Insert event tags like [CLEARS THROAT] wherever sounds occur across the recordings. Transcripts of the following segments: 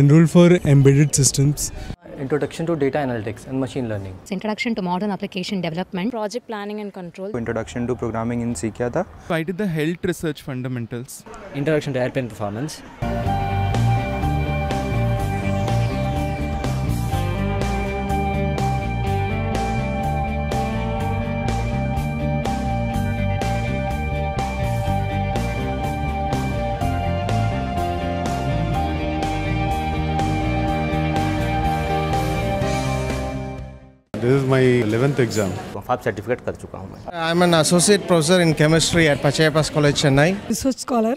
General for embedded systems. Introduction to data analytics and machine learning. Introduction to modern application development. Project planning and control. Introduction to programming in Sikya. I did the health research fundamentals. Introduction to airplane performance. This is my 11th exam. आप certificate कर चुका हूँ मैं I am an associate professor in chemistry at at college Chennai research scholar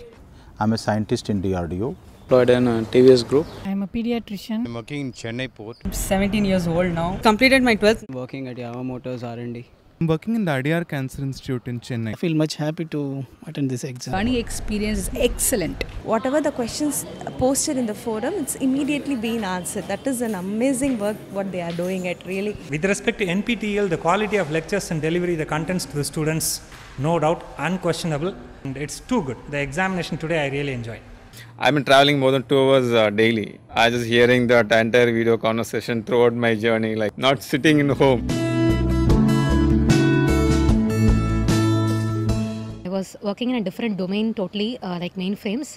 I am a scientist in DRDO employed in a TVS group. I'm a pediatrician. I'm working in Chennai port. 17 years old now. Completed my 12th. Working at Yamaha Motors R&D. I'm working in the Adyar Cancer Institute in Chennai. I feel much happy to attend this exam. Learning experience is excellent. whatever the questions posted in the forum, it's immediately being answered. That is an amazing work what they are doing. at really. With respect to NPTEL, the quality of lectures and delivery, the contents to the students, no doubt, unquestionable. And it's too good. The examination today, I really enjoyed. I've been traveling more than two hours uh, daily. I was just hearing that entire video conversation throughout my journey, like not sitting in home. Was working in a different domain totally, uh, like mainframes.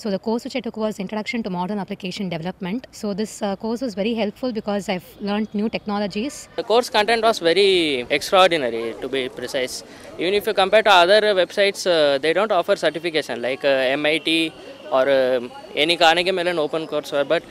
So the course which I took was Introduction to Modern Application Development. So this uh, course was very helpful because I've learned new technologies. The course content was very extraordinary, to be precise. Even if you compare to other websites, uh, they don't offer certification like uh, MIT or um any Carnegie Mellon open courseware. But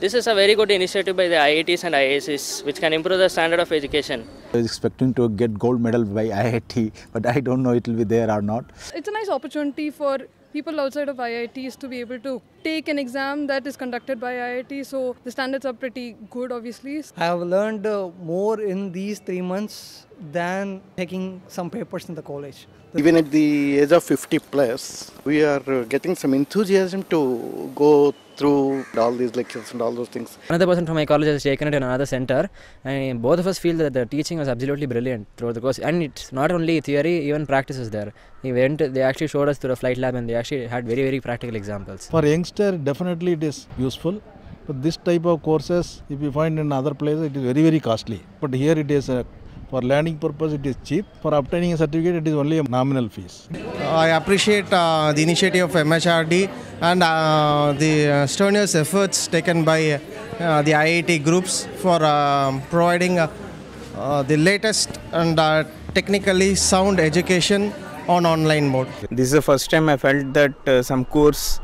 this is a very good initiative by the IITs and IIScs, which can improve the standard of education. I was expecting to get gold medal by IIT, but I don't know it will be there or not. It's a nice opportunity for people outside of IITs to be able to take an exam that is conducted by IIT. So the standards are pretty good, obviously. I have learned uh, more in these three months than taking some papers in the college. Even at the age of 50 plus, we are uh, getting some enthusiasm to go through all these lectures and all those things. Another person from my college has taken it in another center, and both of us feel that the teaching was absolutely brilliant throughout the course. And it's not only theory, even practice is there. We went, they actually showed us through a flight lab, and they actually had very, very practical examples. For youngster, definitely it is useful. But this type of courses, if you find in other places, it is very, very costly. But here it is, uh, for learning purpose, it is cheap. For obtaining a certificate, it is only a nominal fees. I appreciate uh, the initiative of MHRD and uh, the uh, strenuous efforts taken by uh, the IIT groups for providing uh, uh, the latest and uh, technically sound education on online mode. This is the first time I felt that uh, some course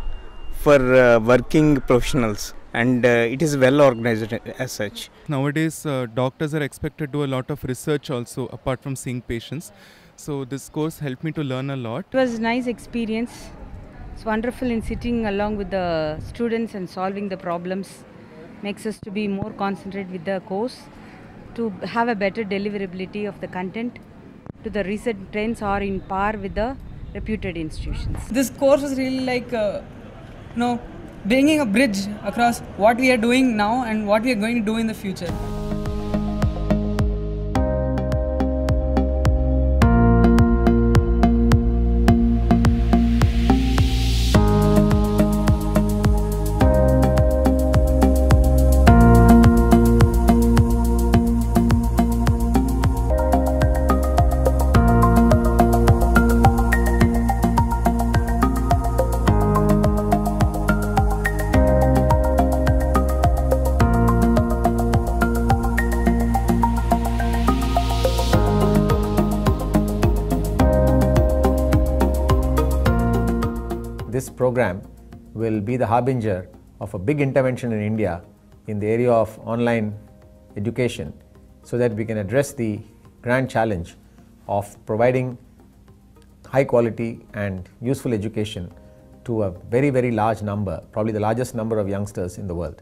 for uh, working professionals and uh, it is well organized as such. Nowadays, uh, doctors are expected to do a lot of research also, apart from seeing patients. So this course helped me to learn a lot. It was a nice experience. It's wonderful in sitting along with the students and solving the problems. Makes us to be more concentrated with the course, to have a better deliverability of the content, to the recent trends are in par with the reputed institutions. This course was really like, uh, you know, bringing a bridge across what we are doing now and what we are going to do in the future. Program will be the harbinger of a big intervention in India in the area of online education so that we can address the grand challenge of providing high quality and useful education to a very, very large number, probably the largest number of youngsters in the world.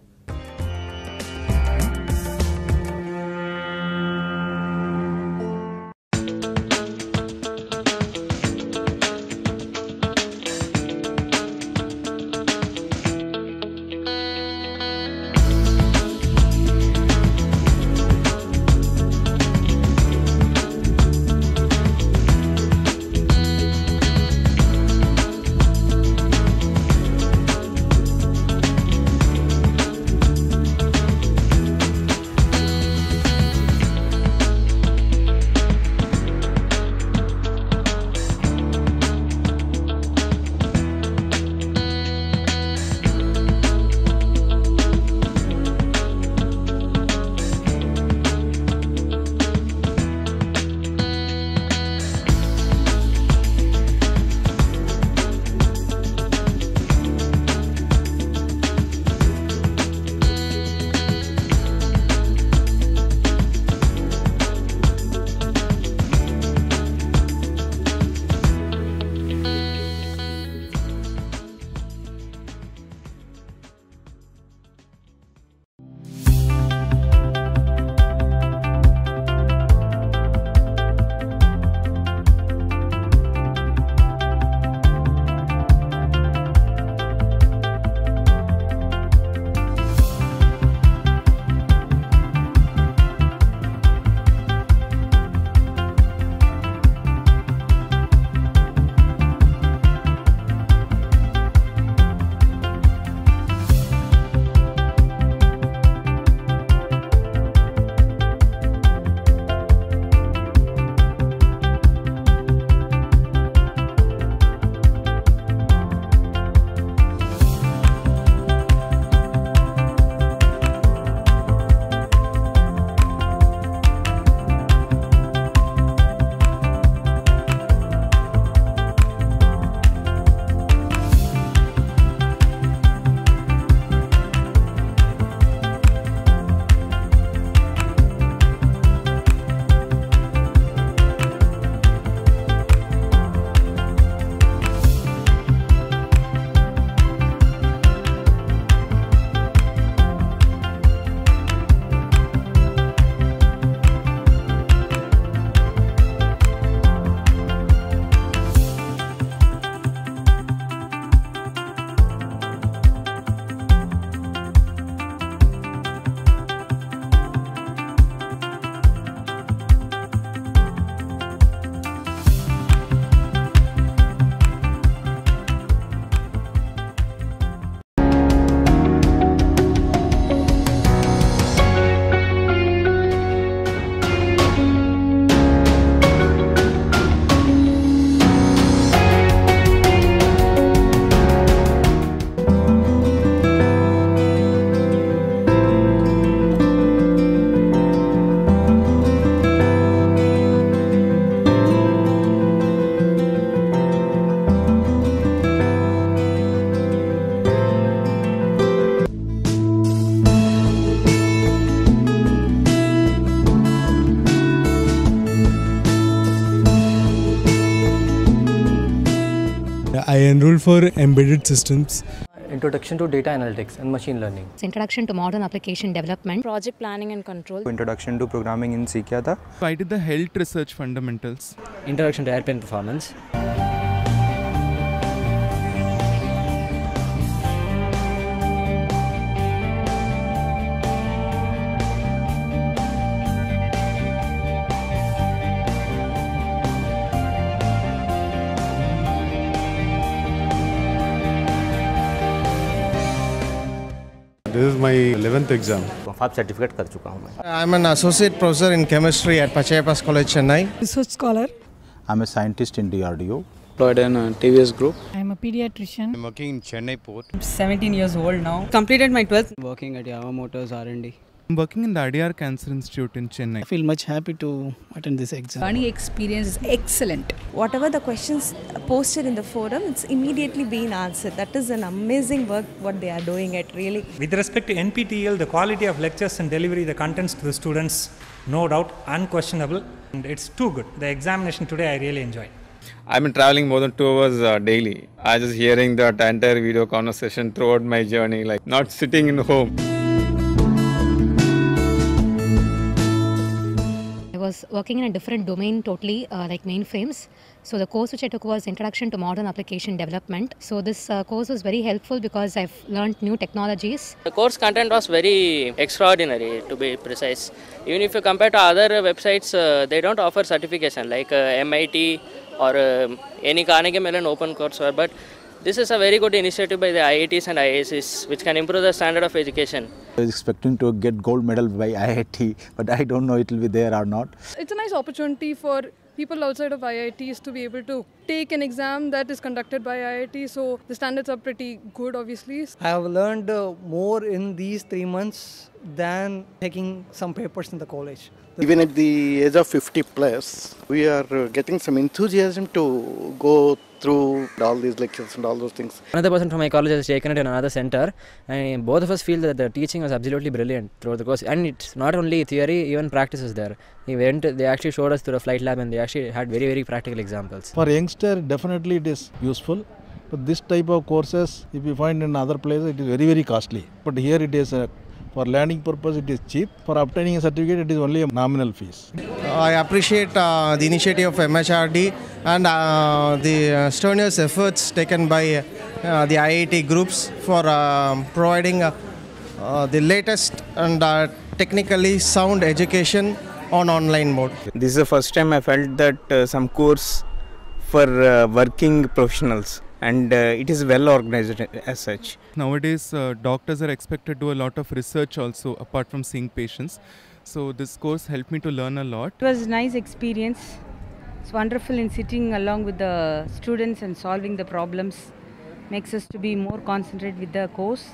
general for embedded systems. Introduction to data analytics and machine learning. Introduction to modern application development. Project planning and control. Introduction to programming in C. I did the health research fundamentals. Introduction to airplane performance. Eleventh exam five certificate कर चुका हूँ I am an associate professor in chemistry at Pachaiyappa's college Chennai research scholar I am a scientist in DRDO employed in a TVS group. I'm a pediatrician. I'm working in Chennai port. I'm 17 years old now. Completed my 12th. Working at Yamaha Motors R&D. I'm working in the Adyar Cancer Institute in Chennai. I feel much happy to attend this exam. Learning experience is excellent. Whatever the questions posted in the forum, it's immediately being answered. That is an amazing work what they are doing it really. With respect to NPTEL, the quality of lectures and delivery, the contents to the students, no doubt, unquestionable. And it's too good. The examination today I really enjoyed. I've been traveling more than two hours uh, daily. I was just hearing that entire video conversation throughout my journey, like not sitting in home. Was working in a different domain totally, uh, like mainframes. So the course which I took was Introduction to Modern Application Development. So this uh, course was very helpful because I've learned new technologies. The course content was very extraordinary, to be precise. Even if you compare to other websites, uh, they don't offer certification like uh, MIT or uh, any Carnegie Mellon open courseware. But this is a very good initiative by the IITs and IIScs, which can improve the standard of education. I was expecting to get gold medal by IIT, but I don't know it will be there or not. It's a nice opportunity for people outside of IITs to be able to take an exam that is conducted by IIT. So the standards are pretty good, obviously. I have learned uh, more in these three months than taking some papers in the college. Even at the age of 50 plus, we are uh, getting some enthusiasm to go through all these lectures and all those things. Another person from my college has taken it in another center, and both of us feel that the teaching was absolutely brilliant throughout the course. And it's not only theory, even practice is there. He went, they actually showed us through a flight lab, and they actually had very, very practical examples. For youngster, definitely it is useful. But this type of courses, if you find in other places, it is very, very costly. But here it is a for learning purpose, it is cheap. For obtaining a certificate, it is only a nominal fees. I appreciate uh, the initiative of MHRD and uh, the uh, strenuous efforts taken by uh, the IIT groups for providing uh, uh, the latest and uh, technically sound education on online mode. This is the first time I felt that uh, some course for uh, working professionals and uh, it is well organized as such. Nowadays, uh, doctors are expected to do a lot of research also apart from seeing patients. So this course helped me to learn a lot. It was a nice experience. It's wonderful in sitting along with the students and solving the problems. Makes us to be more concentrated with the course.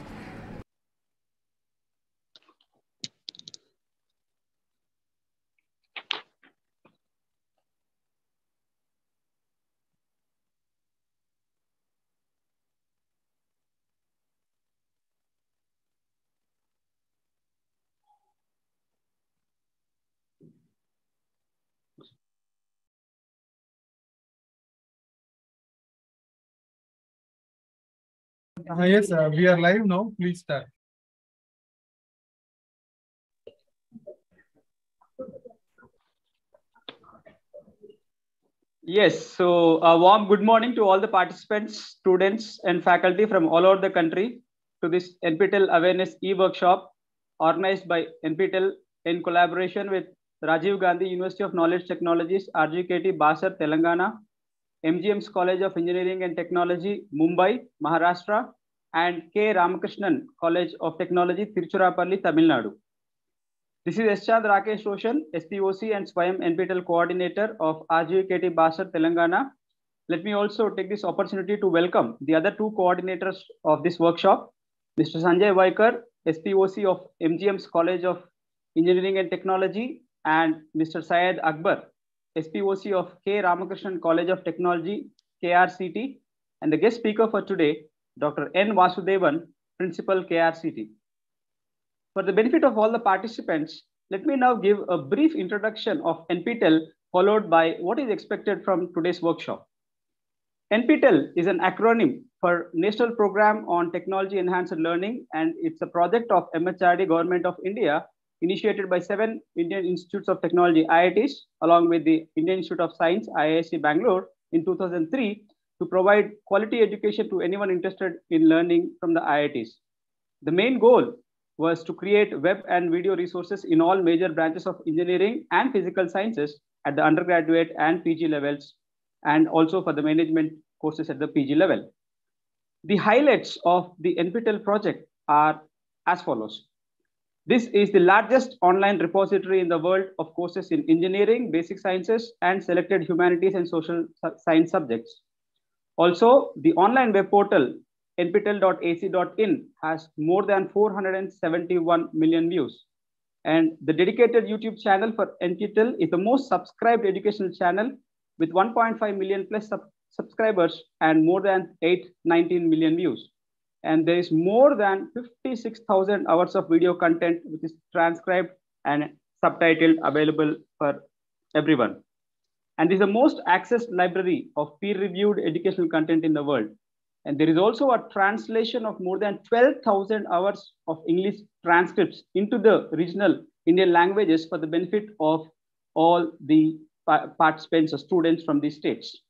Uh, yes, uh, we are live now. Please start. Yes, so a warm good morning to all the participants, students, and faculty from all over the country to this NPTEL Awareness e-workshop organized by NPTEL in collaboration with Rajiv Gandhi University of Knowledge Technologies, RGKT Basar, Telangana, MGM's College of Engineering and Technology, Mumbai, Maharashtra, and K. Ramakrishnan College of Technology, Tiruchirappalli, Tamil Nadu. This is Eschad Rakesh Roshan, SPOC and Swayam NPTEL coordinator of RGKT Basar, Telangana. Let me also take this opportunity to welcome the other two coordinators of this workshop, Mr. Sanjay Vaikar, SPOC of MGM's College of Engineering and Technology, and Mr. Syed Akbar, SPOC of K. Ramakrishnan College of Technology, KRCT, and the guest speaker for today, Dr. N. Vasudevan, Principal KRCT. For the benefit of all the participants, let me now give a brief introduction of NPTEL followed by what is expected from today's workshop. NPTEL is an acronym for National Program on Technology Enhanced Learning, and it's a project of MHRD Government of India, initiated by seven Indian Institutes of Technology, IITs, along with the Indian Institute of Science, IISc Bangalore, in 2003 to provide quality education to anyone interested in learning from the IITs. The main goal was to create web and video resources in all major branches of engineering and physical sciences at the undergraduate and PG levels, and also for the management courses at the PG level. The highlights of the NPTEL project are as follows. This is the largest online repository in the world of courses in engineering, basic sciences, and selected humanities and social science subjects. Also, the online web portal nptel.ac.in has more than 471 million views. And the dedicated YouTube channel for NPTEL is the most subscribed educational channel with 1.5 million plus sub subscribers and more than 819 million views. And there is more than 56,000 hours of video content which is transcribed and subtitled available for everyone. And is the most accessed library of peer-reviewed educational content in the world. And there is also a translation of more than 12,000 hours of English transcripts into the regional Indian languages for the benefit of all the participants or students from these states.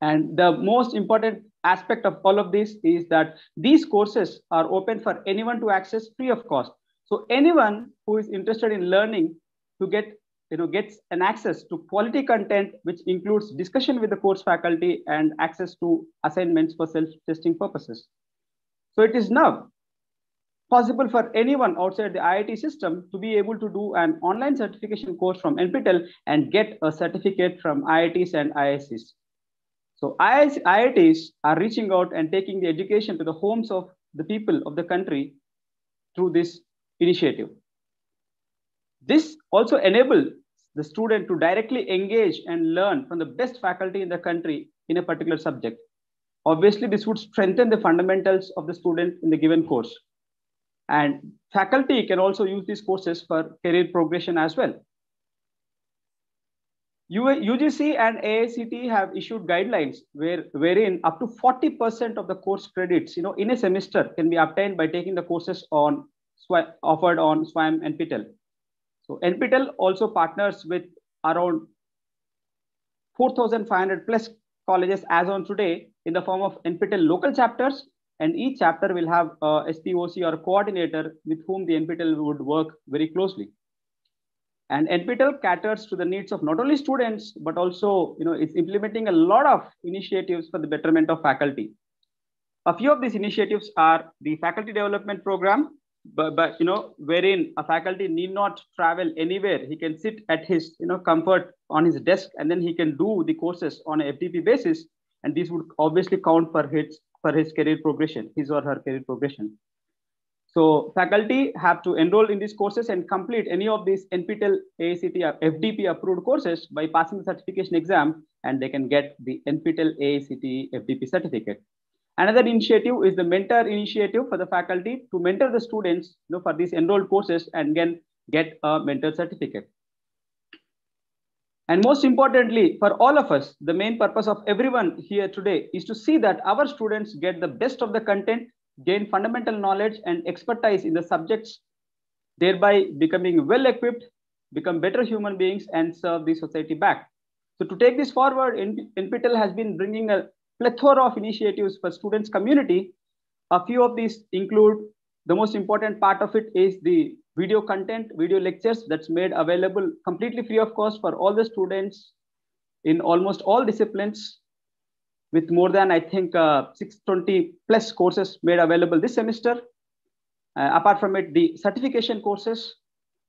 And the most important aspect of all of this is that these courses are open for anyone to access free of cost. So anyone who is interested in learning to get you know, gets an access to quality content, which includes discussion with the course faculty and access to assignments for self-testing purposes. So it is now possible for anyone outside the IIT system to be able to do an online certification course from NPTEL and get a certificate from IITs and IIScs. So IITs are reaching out and taking the education to the homes of the people of the country through this initiative. This also enables the student to directly engage and learn from the best faculty in the country in a particular subject. Obviously, this would strengthen the fundamentals of the student in the given course. And faculty can also use these courses for career progression as well. UGC and AICTE have issued guidelines where, wherein up to 40% of the course credits, you know, in a semester can be obtained by taking the courses on offered on SWAYAM and NPTEL. So NPTEL also partners with around 4,500 plus colleges as on today in the form of NPTEL local chapters, and each chapter will have a SPOC or a coordinator with whom the NPTEL would work very closely. And NPTEL caters to the needs of not only students, but also, you know, it's implementing a lot of initiatives for the betterment of faculty. A few of these initiatives are the faculty development program, but, but you know, wherein a faculty need not travel anywhere. He can sit at his, you know, comfort on his desk, and then he can do the courses on a FDP basis. And this would obviously count for his, for his career progression, his or her career progression. So faculty have to enroll in these courses and complete any of these NPTEL AICTE FDP approved courses by passing the certification exam and they can get the NPTEL AICTE FDP certificate. Another initiative is the mentor initiative for the faculty to mentor the students you know, for these enrolled courses and again get a mentor certificate. And most importantly, for all of us, the main purpose of everyone here today is to see that our students get the best of the content gain fundamental knowledge and expertise in the subjects, thereby becoming well equipped, become better human beings, and serve the society back. So, to take this forward, NPTEL has been bringing a plethora of initiatives for students community. A few of these include the most important part of it is the video content, video lectures that's made available completely free of cost for all the students in almost all disciplines with more than, I think, uh, 620 plus courses made available this semester. Uh, apart from it, the certification courses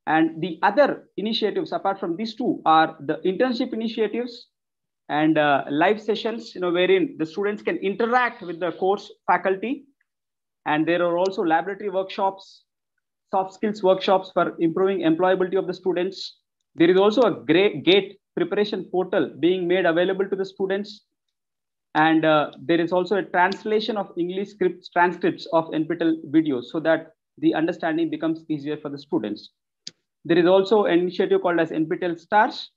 and the other initiatives apart from these two are the internship initiatives and uh, live sessions, you know, wherein the students can interact with the course faculty. And there are also laboratory workshops, soft skills workshops for improving employability of the students. There is also a great GATE preparation portal being made available to the students and uh, there is also a translation of English scripts, transcripts of NPTEL videos so that the understanding becomes easier for the students. There is also an initiative called as NPTEL Stars.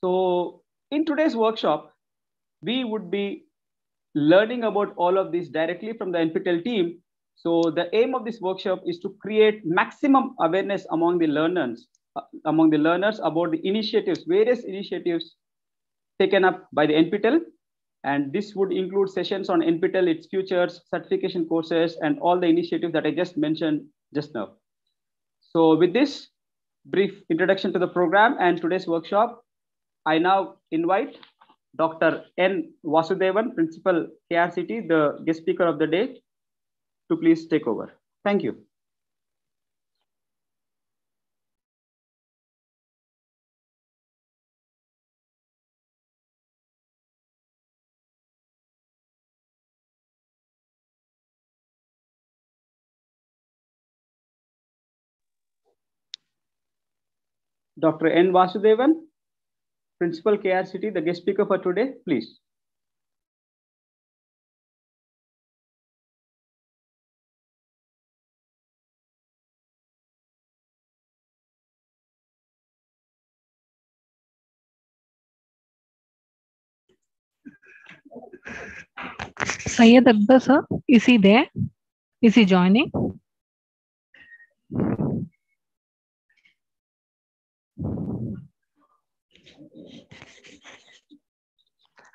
So in today's workshop, we would be learning about all of this directly from the NPTEL team. So the aim of this workshop is to create maximum awareness among the learners, uh, among the learners about the initiatives, various initiatives taken up by the NPTEL. And this would include sessions on NPTEL, its futures, certification courses, and all the initiatives that I just mentioned just now. So with this brief introduction to the program and today's workshop, I now invite Dr. N. Vasudevan, Principal KRCT, the guest speaker of the day, to please take over. Thank you. Dr. N. Vasudevan, Principal KRCT, the guest speaker for today, please. Syed Akbar, sir, is he there? Is he joining?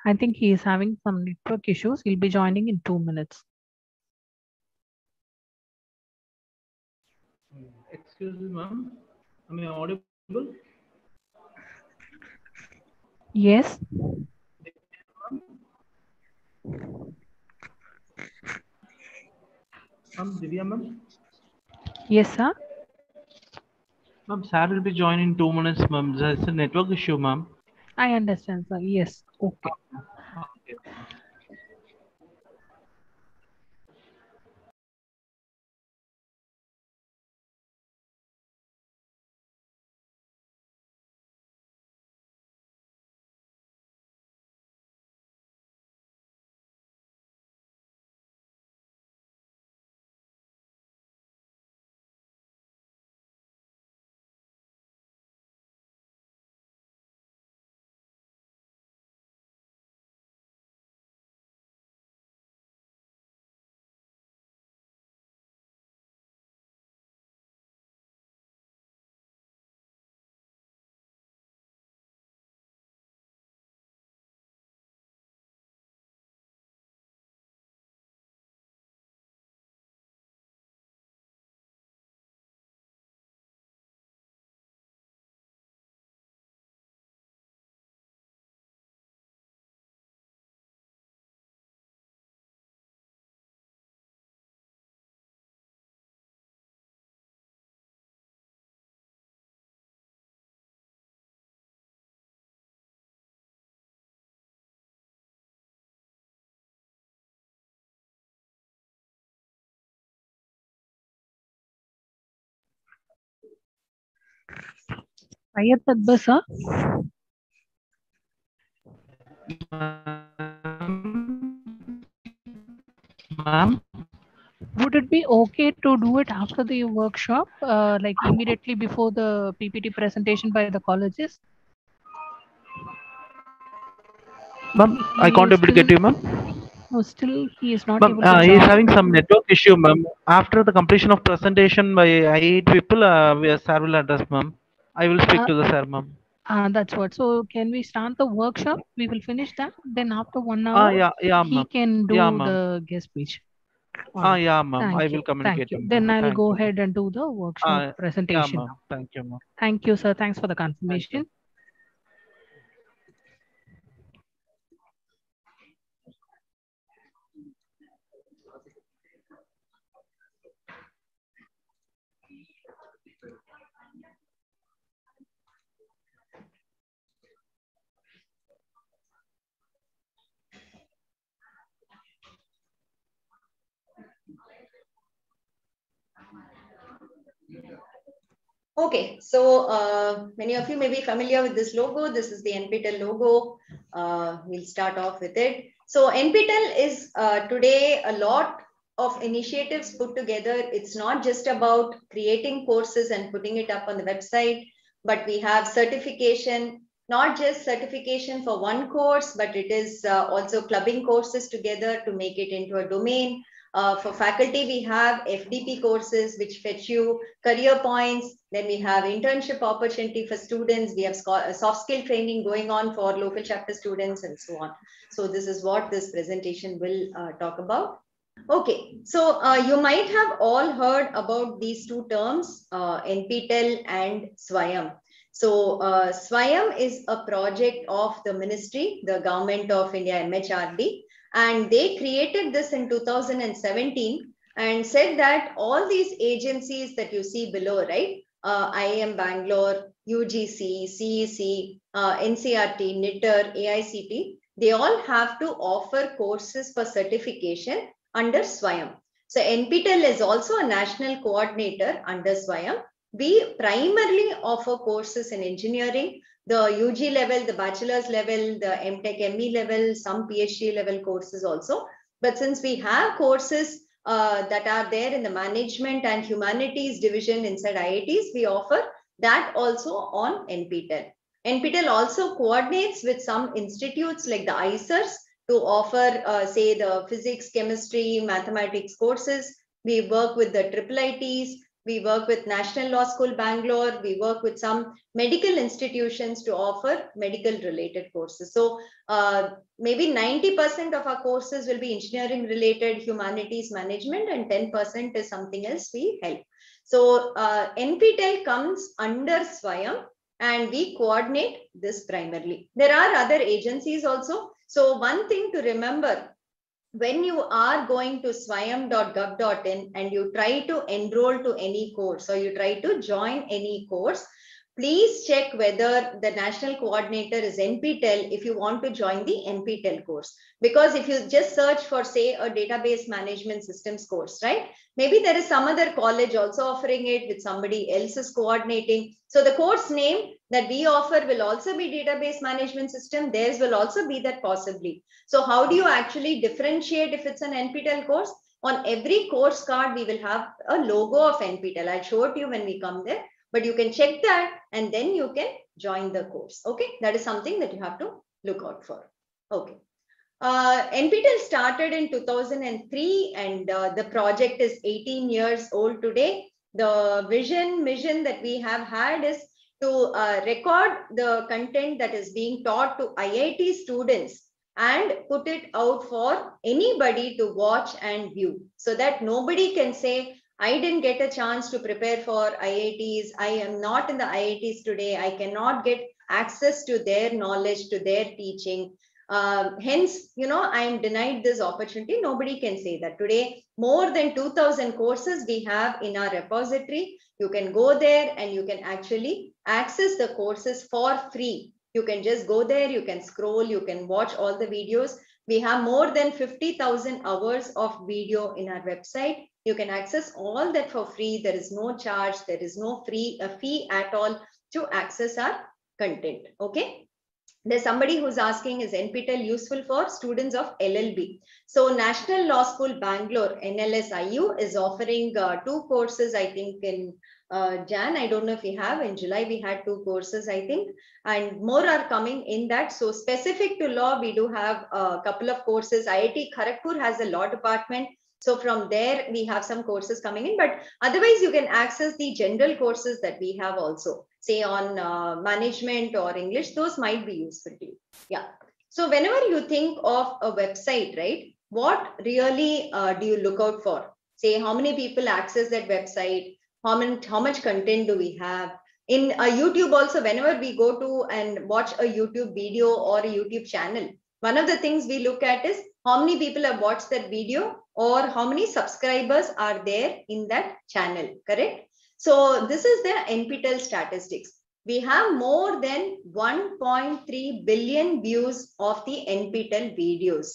I think he is having some network issues. He'll be joining in two minutes. Hmm, excuse me, ma'am. Am I audible? Yes. Ma'am, Divya, ma'am. Yes, sir. Ma'am, sir will be joining in two minutes, ma'am. There's a network issue, ma'am. I understand, sir. Yes. Okay. Ah, Syed Akbar, sir. Ma'am, Would it be okay to do it after the workshop, uh, like immediately before the PPT presentation by the colleges? ma'am, I can't able to get you, ma'am. No, still he is not able to uh, he is having some network issue, ma'am. After the completion of presentation by IIT people, uh, we are sir will address, ma'am. I will speak Uh, to the sir, ma'am. Uh, that's what. So can we start the workshop? We will finish that. Then after one Ah, hour, yeah, yeah, he can do Yeah, the guest speech. Ah, yeah, ma'am. I will communicate. Thank you. Then I'll Thank go you. ahead and do the workshop Ah, yeah, presentation ma'am. Thank you, ma'am. Thank you, sir. Thanks for the confirmation. Okay, so uh, many of you may be familiar with this logo. This is the NPTEL logo. Uh, we'll start off with it. So NPTEL is uh, today a lot of initiatives put together. It's not just about creating courses and putting it up on the website, but we have certification not just certification for one course, but it is uh, also clubbing courses together to make it into a domain. Uh, for faculty, we have FDP courses which fetch you career points. Then we have internship opportunity for students. We have soft skill training going on for local chapter students and so on. So this is what this presentation will uh, talk about. Okay, so uh, you might have all heard about these two terms, uh, NPTEL and SWAYAM. So uh, SWAYAM is a project of the ministry, the government of India, MHRD, and they created this in 2017 and said that all these agencies that you see below, right? Uh, IIM Bangalore, UGC, CEC, uh, NCERT, NITER, AICTE, they all have to offer courses for certification under SWAYAM. So NPTEL is also a national coordinator under SWAYAM. We primarily offer courses in engineering, the UG level, the bachelor's level, the MTech ME level, some PhD level courses also. But since we have courses uh, that are there in the management and humanities division inside IITs, we offer that also on NPTEL. NPTEL also coordinates with some institutes like the IISERs to offer, uh, say, the physics, chemistry, mathematics courses. We work with the triple ITs. We work with National Law School Bangalore. We work with some medical institutions to offer medical related courses. So uh, maybe 90% of our courses will be engineering related, humanities management, and 10% is something else we help. So uh, NPTEL comes under SWAYAM and we coordinate this primarily. There are other agencies also. So one thing to remember, when you are going to swayam.gov.in and you try to enroll to any course or you try to join any course, please check whether the national coordinator is NPTEL if you want to join the NPTEL course. Because if you just search for, say, a database management systems course, right? Maybe there is some other college also offering it with somebody else is coordinating. So the course name that we offer will also be database management system. Theirs will also be that possibly. So how do you actually differentiate if it's an NPTEL course? On every course card, we will have a logo of NPTEL. I'll show it to you when we come there but you can check that and then you can join the course. Okay, that is something that you have to look out for. Okay. Uh, NPTEL started in 2003 and uh, the project is 18 years old today. The vision, mission that we have had is to uh, record the content that is being taught to IIT students and put it out for anybody to watch and view so that nobody can say, I didn't get a chance to prepare for IITs. I am not in the IITs today. I cannot get access to their knowledge, to their teaching. Um, hence, you know, I am denied this opportunity. Nobody can say that. Today, more than 2000 courses we have in our repository. You can go there and you can actually access the courses for free. You can just go there, you can scroll, you can watch all the videos. We have more than 50,000 hours of video in our website. You can access all that for free. There is no charge. There is no free a fee at all to access our content. Okay. There's somebody who's asking, is NPTEL useful for students of LLB? So National Law School Bangalore, NLSIU is offering uh, two courses, I think in uh, Jan, I don't know if we have, in July we had two courses, I think, and more are coming in that. So specific to law, we do have a couple of courses. IIT Kharagpur has a law department. So from there, we have some courses coming in, but otherwise you can access the general courses that we have also, say on uh, management or English, those might be useful to you. Yeah. So whenever you think of a website, right, what really uh, do you look out for? Say how many people access that website, how, many, how much content do we have? In uh, YouTube also, whenever we go to and watch a YouTube video or a YouTube channel, one of the things we look at is how many people have watched that video or how many subscribers are there in that channel, correct? So this is the NPTEL statistics. We have more than 1.3 billion views of the NPTEL videos.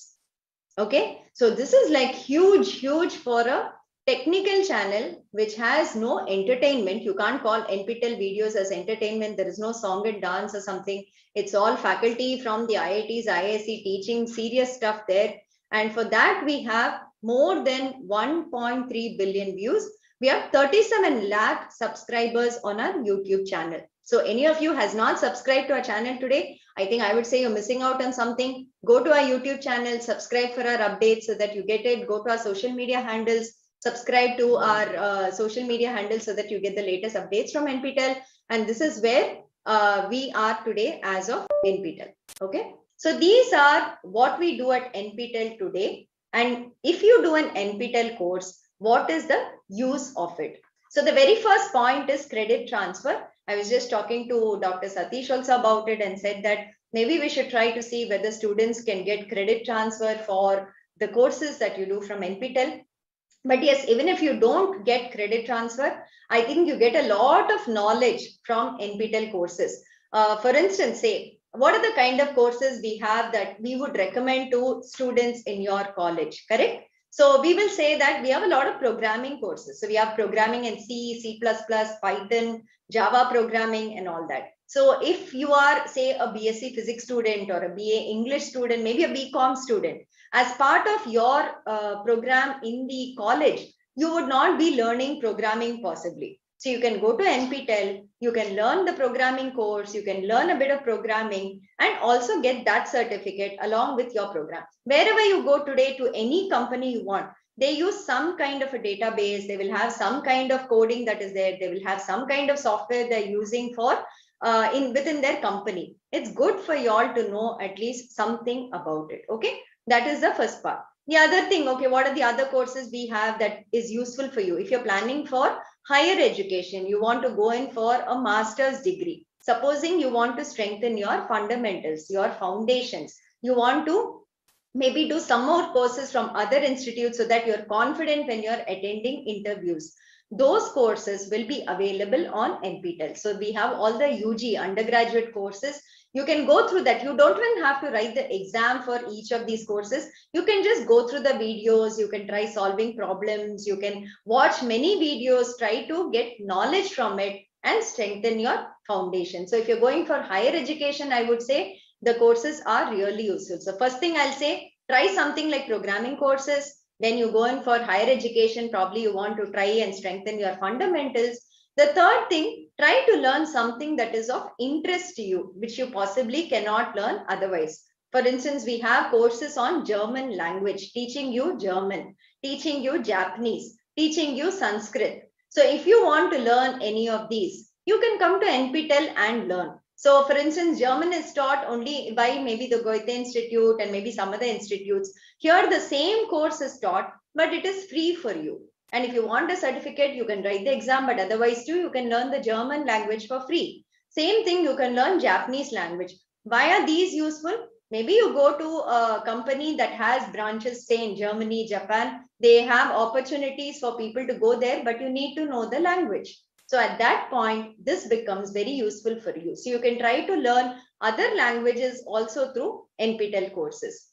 Okay, so this is like huge, huge for a technical channel which has no entertainment. You can't call NPTEL videos as entertainment. There is no song and dance or something. It's all faculty from the IITs, IISc teaching serious stuff there. And for that, we have more than 1.3 billion views. We have 37 lakh subscribers on our YouTube channel. So any of you has not subscribed to our channel today, I think I would say you're missing out on something. Go to our YouTube channel, subscribe for our updates so that you get it. Go to our social media handles, subscribe to our uh, social media handles so that you get the latest updates from NPTEL. And this is where uh, we are today as of NPTEL. Okay. So these are what we do at NPTEL today. And if you do an NPTEL course, what is the use of it? So the very first point is credit transfer. I was just talking to Dr. Satish also about it and said that maybe we should try to see whether students can get credit transfer for the courses that you do from NPTEL. But yes, even if you don't get credit transfer, I think you get a lot of knowledge from NPTEL courses. Uh, for instance, say, what are the kind of courses we have that we would recommend to students in your college, correct? So we will say that we have a lot of programming courses. So we have programming in C, C++, Python, Java programming and all that. So if you are say a BSc physics student or a BA English student, maybe a BCom student, as part of your uh, program in the college, you would not be learning programming possibly. So you can go to NPTEL, you can learn the programming course, you can learn a bit of programming and also get that certificate along with your program. Wherever you go today to any company you want, they use some kind of a database, they will have some kind of coding that is there, they will have some kind of software they're using for uh, in within their company. It's good for you all to know at least something about it. Okay, that is the first part. The other thing, okay, what are the other courses we have that is useful for you? If you're planning for higher education, you want to go in for a master's degree. Supposing you want to strengthen your fundamentals, your foundations, you want to maybe do some more courses from other institutes so that you're confident when you're attending interviews. Those courses will be available on NPTEL. So we have all the UG undergraduate courses. You can go through that. You don't even have to write the exam for each of these courses. You can just go through the videos. You can try solving problems. You can watch many videos, try to get knowledge from it and strengthen your foundation. So if you're going for higher education, I would say the courses are really useful. So first thing I'll say, try something like programming courses. Then you go in for higher education, probably you want to try and strengthen your fundamentals. The third thing, try to learn something that is of interest to you, which you possibly cannot learn otherwise. For instance, we have courses on German language, teaching you German, teaching you Japanese, teaching you Sanskrit. So if you want to learn any of these, you can come to NPTEL and learn. So for instance, German is taught only by maybe the Goethe Institute and maybe some other institutes. Here the same course is taught, but it is free for you. And if you want a certificate, you can write the exam, but otherwise too, you can learn the German language for free. Same thing, you can learn Japanese language. Why are these useful? Maybe you go to a company that has branches, say in Germany, Japan, they have opportunities for people to go there, but you need to know the language. So at that point, this becomes very useful for you. So you can try to learn other languages also through NPTEL courses.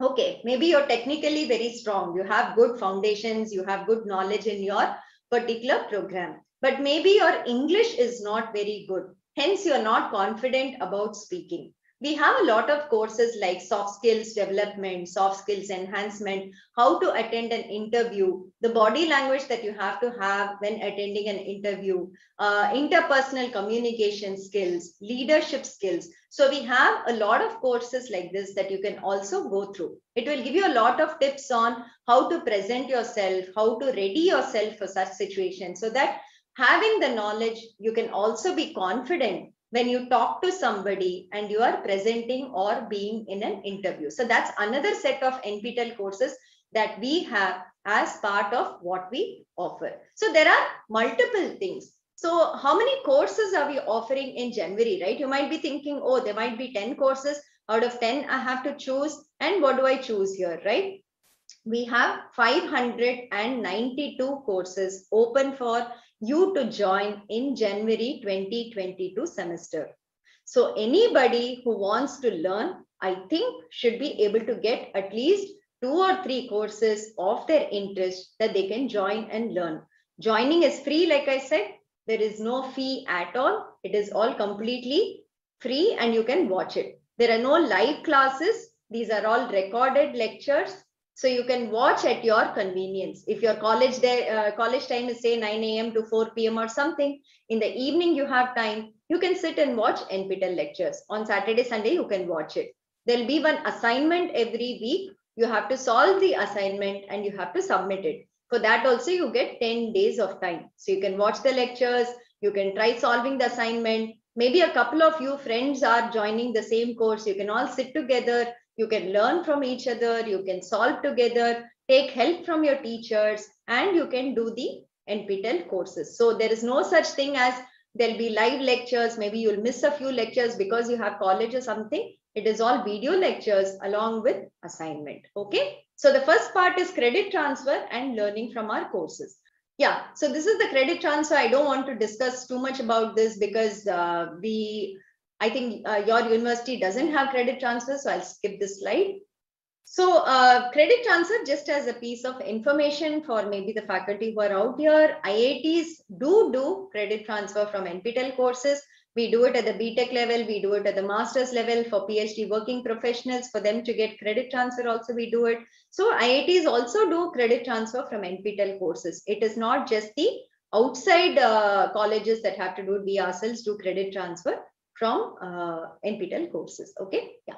Okay, maybe you're technically very strong. You have good foundations, you have good knowledge in your particular program. But maybe your English is not very good. Hence, you're not confident about speaking we have a lot of courses like soft skills development, soft skills enhancement, how to attend an interview, the body language that you have to have when attending an interview, uh, interpersonal communication skills, leadership skills. So we have a lot of courses like this that you can also go through. It will give you a lot of tips on how to present yourself, how to ready yourself for such situations so that having the knowledge, you can also be confident when you talk to somebody and you are presenting or being in an interview. So that's another set of NPTEL courses that we have as part of what we offer. So there are multiple things. So how many courses are we offering in January, right? You might be thinking, oh, there might be 10 courses. Out of 10, I have to choose. And what do I choose here, right? We have 592 courses open for you to join in January 2022 semester. So anybody who wants to learn, I think should be able to get at least two or three courses of their interest that they can join and learn. Joining is free, like I said, there is no fee at all. It is all completely free and you can watch it. There are no live classes. These are all recorded lectures. So you can watch at your convenience. If your college day, uh, college time is say 9 a.m. to 4 p.m. or something, in the evening you have time, you can sit and watch NPTEL lectures. On Saturday, Sunday, you can watch it. There'll be one assignment every week. You have to solve the assignment and you have to submit it. For that also, you get 10 days of time. So you can watch the lectures, you can try solving the assignment. Maybe a couple of you friends are joining the same course. You can all sit together, you can learn from each other, you can solve together, take help from your teachers, and you can do the NPTEL courses. So there is no such thing as there'll be live lectures. Maybe you'll miss a few lectures because you have college or something. It is all video lectures along with assignment. Okay. So the first part is credit transfer and learning from our courses. Yeah, so this is the credit transfer. I don't want to discuss too much about this because uh, we, I think uh, your university doesn't have credit transfer, so I'll skip this slide. So uh, credit transfer, just as a piece of information for maybe the faculty who are out here, IITs do do credit transfer from NPTEL courses. We do it at the BTech level, we do it at the master's level for PhD working professionals. For them to get credit transfer also we do it. So IITs also do credit transfer from NPTEL courses. It is not just the outside uh, colleges that have to do it. We ourselves do credit transfer from uh, NPTEL courses. Okay, yeah.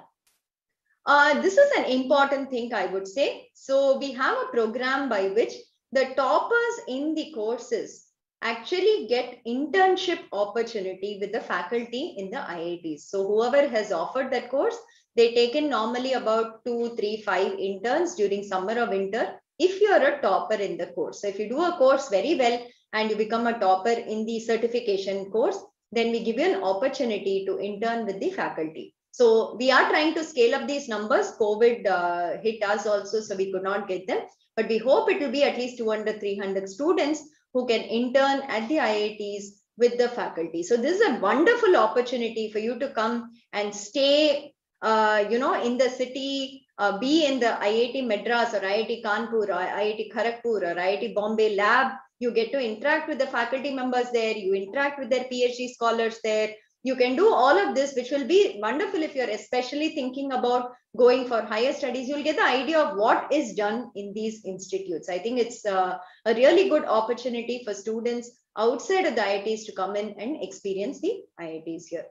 Uh, this is an important thing, I would say. So we have a program by which the toppers in the courses actually get internship opportunity with the faculty in the IITs. So whoever has offered that course, they take in normally about two, three, five interns during summer or winter if you're a topper in the course. So if you do a course very well and you become a topper in the certification course, then we give you an opportunity to intern with the faculty. So we are trying to scale up these numbers. COVID uh, hit us also, so we could not get them. But we hope it will be at least 200, 300 students who can intern at the IITs with the faculty. So this is a wonderful opportunity for you to come and stay, uh, you know, in the city, uh, be in the IIT Madras or IIT Kanpur or IIT Kharagpur or IIT Bombay lab. You get to interact with the faculty members there. You interact with their PhD scholars there you can do all of this which will be wonderful if you're especially thinking about going for higher studies you'll get the idea of what is done in these institutes i think it's uh, a really good opportunity for students outside of the iits to come in and experience the iits here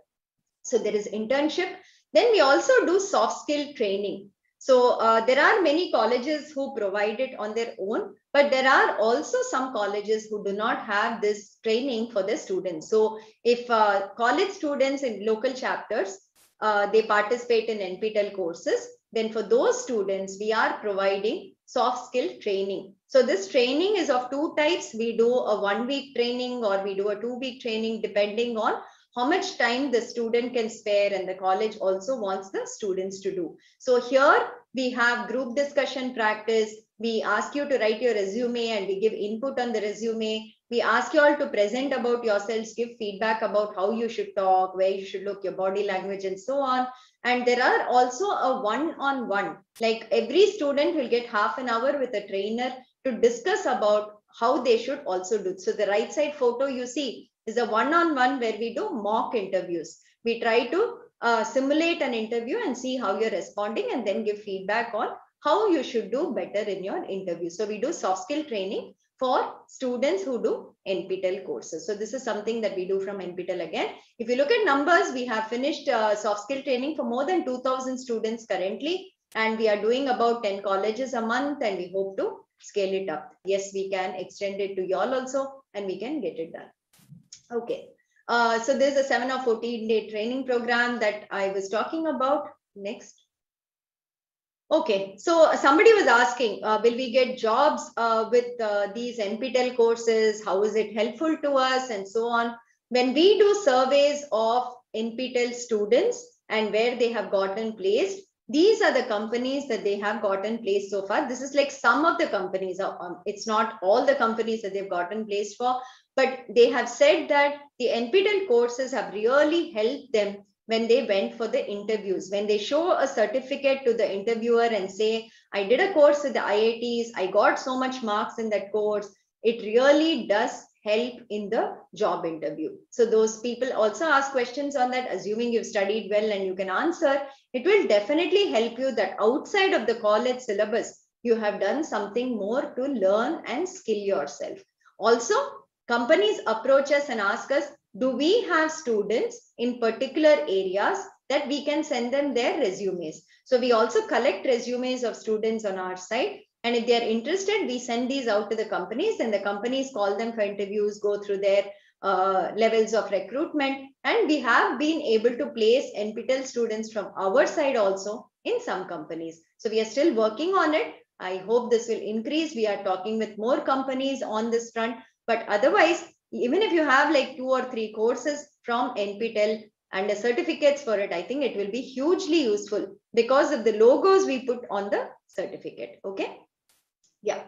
so there is internship then we also do soft skill training so uh, there are many colleges who provide it on their own, but there are also some colleges who do not have this training for their students. So if uh, college students in local chapters, uh, they participate in NPTEL courses, then for those students, we are providing soft skill training. So this training is of two types. We do a one week training or we do a two week training depending on how much time the student can spare and the college also wants the students to do. So here we have group discussion practice. We ask you to write your resume and we give input on the resume. We ask you all to present about yourselves, give feedback about how you should talk, where you should look, your body language and so on. And there are also a one-on-one, -on -one. like every student will get half an hour with a trainer to discuss about how they should also do. So the right side photo you see is a one-on-one -on -one where we do mock interviews. We try to uh, simulate an interview and see how you're responding and then give feedback on how you should do better in your interview. So we do soft skill training for students who do NPTEL courses. So this is something that we do from NPTEL again. If you look at numbers, we have finished uh, soft skill training for more than 2000 students currently, and we are doing about 10 colleges a month and we hope to scale it up. Yes, we can extend it to y'all also and we can get it done. Okay, uh, so there's a seven or 14 day training program that I was talking about. Next. Okay, so somebody was asking, uh, will we get jobs uh, with uh, these NPTEL courses? How is it helpful to us and so on? When we do surveys of NPTEL students and where they have gotten placed, these are the companies that they have gotten placed so far. This is like some of the companies. Um, it's not all the companies that they've gotten placed for, but they have said that the NPTEL courses have really helped them when they went for the interviews. When they show a certificate to the interviewer and say, I did a course with the IITs, I got so much marks in that course, it really does help in the job interview. So those people also ask questions on that, assuming you've studied well and you can answer, it will definitely help you that outside of the college syllabus, you have done something more to learn and skill yourself. Also, companies approach us and ask us, do we have students in particular areas that we can send them their resumes? So we also collect resumes of students on our site. And if they are interested, we send these out to the companies and the companies call them for interviews, go through their uh, levels of recruitment. And we have been able to place NPTEL students from our side also in some companies. So we are still working on it. I hope this will increase. We are talking with more companies on this front. But otherwise, even if you have like two or three courses from NPTEL and the certificates for it, I think it will be hugely useful because of the logos we put on the certificate. Okay. Yeah.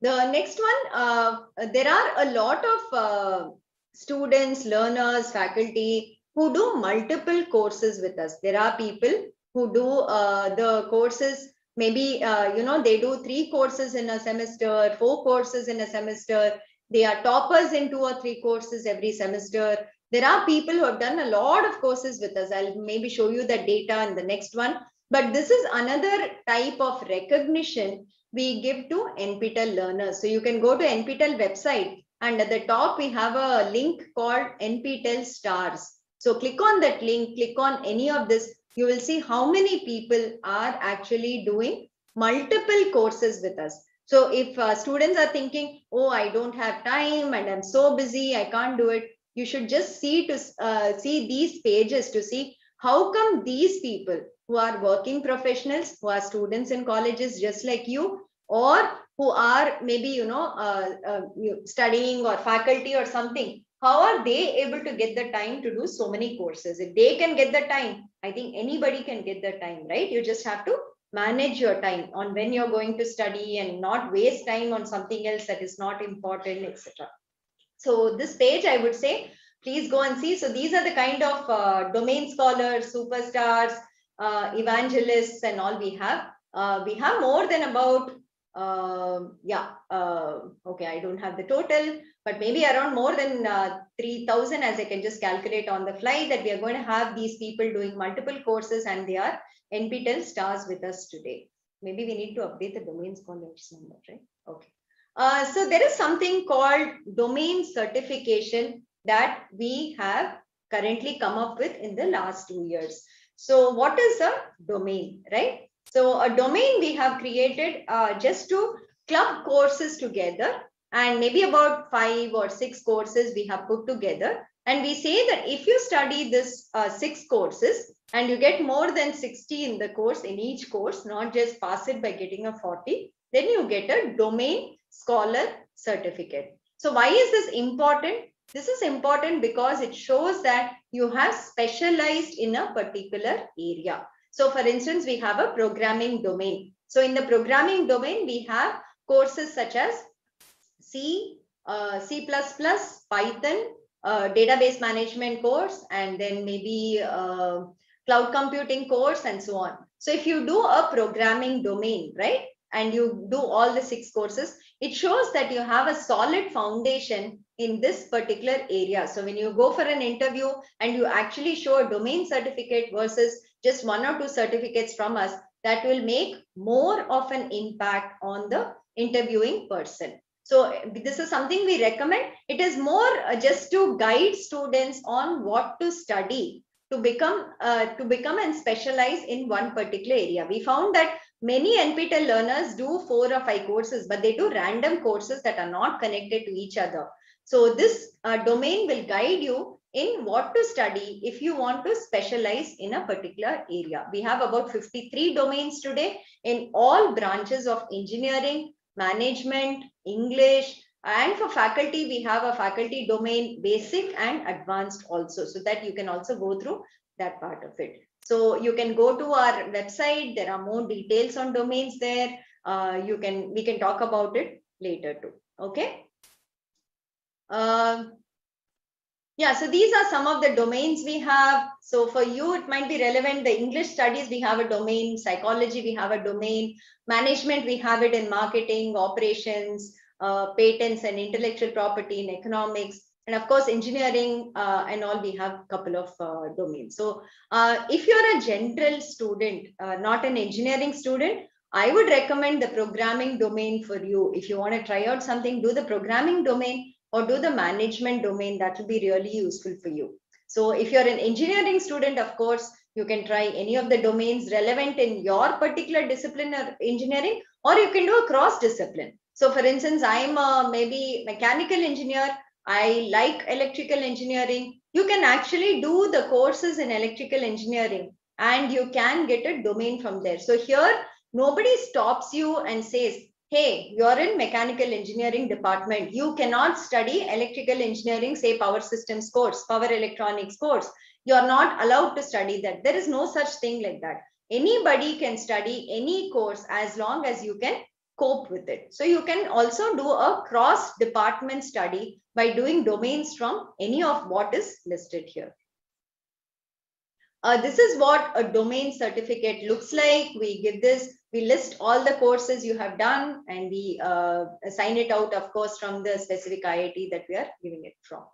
The next one, uh, there are a lot of uh, students, learners, faculty who do multiple courses with us. There are people who do uh, the courses, maybe, uh, you know, they do three courses in a semester, four courses in a semester. They are toppers in two or three courses every semester. There are people who have done a lot of courses with us. I'll maybe show you the data in the next one. But this is another type of recognition we give to NPTEL learners. So you can go to NPTEL website and at the top we have a link called NPTEL stars. So click on that link, click on any of this, you will see how many people are actually doing multiple courses with us. So if uh, students are thinking, oh, I don't have time and I'm so busy, I can't do it. You should just see to uh, see these pages to see how come these people who are working professionals, who are students in colleges just like you, or who are maybe you know uh, uh, studying or faculty or something how are they able to get the time to do so many courses if they can get the time i think anybody can get the time right you just have to manage your time on when you're going to study and not waste time on something else that is not important etc so this page i would say please go and see. So these are the kind of uh, domain scholars superstars uh, evangelists and all we have. Uh, we have more than about um, yeah, uh, okay, I don't have the total, but maybe around more than uh, 3000 as I can just calculate on the fly that we are going to have these people doing multiple courses and they are NPTEL stars with us today. Maybe we need to update the domain scholars number, right? Okay. Uh, so there is something called domain certification that we have currently come up with in the last two years. So what is a domain, right? So a domain we have created uh, just to club courses together and maybe about five or six courses we have put together. And we say that if you study this uh, six courses and you get more than 60 in the course, in each course, not just pass it by getting a 40, then you get a domain scholar certificate. So why is this important? This is important because it shows that you have specialized in a particular area. So for instance, we have a programming domain. So in the programming domain, we have courses such as C, uh, C++, Python, uh, database management course, and then maybe uh, cloud computing course and so on. So if you do a programming domain, right, and you do all the six courses, it shows that you have a solid foundation in this particular area. So when you go for an interview and you actually show a domain certificate versus just one or two certificates from us, that will make more of an impact on the interviewing person. So this is something we recommend. It is more uh, just to guide students on what to study to become uh, to become and specialize in one particular area. We found that many NPTEL learners do four or five courses, but they do random courses that are not connected to each other. So this uh, domain will guide you in what to study if you want to specialize in a particular area. We have about 53 domains today in all branches of engineering, management, English, and for faculty, we have a faculty domain basic and advanced also, so that you can also go through that part of it. So you can go to our website. There are more details on domains there. Uh, you can we can talk about it later too. Okay. Uh, yeah, so these are some of the domains we have. So for you, it might be relevant. The English studies, we have a domain. Psychology, we have a domain. Management, we have it in marketing, operations, uh, patents and intellectual property in economics. And of course, engineering uh, and all, we have a couple of uh, domains. So uh, if you're a general student, uh, not an engineering student, I would recommend the programming domain for you. If you want to try out something, do the programming domain or do the management domain. That will be really useful for you. So if you're an engineering student, of course, you can try any of the domains relevant in your particular discipline or engineering, or you can do a cross discipline. So for instance, I'm a maybe mechanical engineer. I like electrical engineering. You can actually do the courses in electrical engineering and you can get a domain from there. So here, nobody stops you and says, hey, you're in mechanical engineering department. You cannot study electrical engineering, say power systems course, power electronics course. You're not allowed to study that. There is no such thing like that. Anybody can study any course as long as you can cope with it. So you can also do a cross department study by doing domains from any of what is listed here. Uh, this is what a domain certificate looks like. We give this, we list all the courses you have done and we uh, assign it out, of course, from the specific IIT that we are giving it from.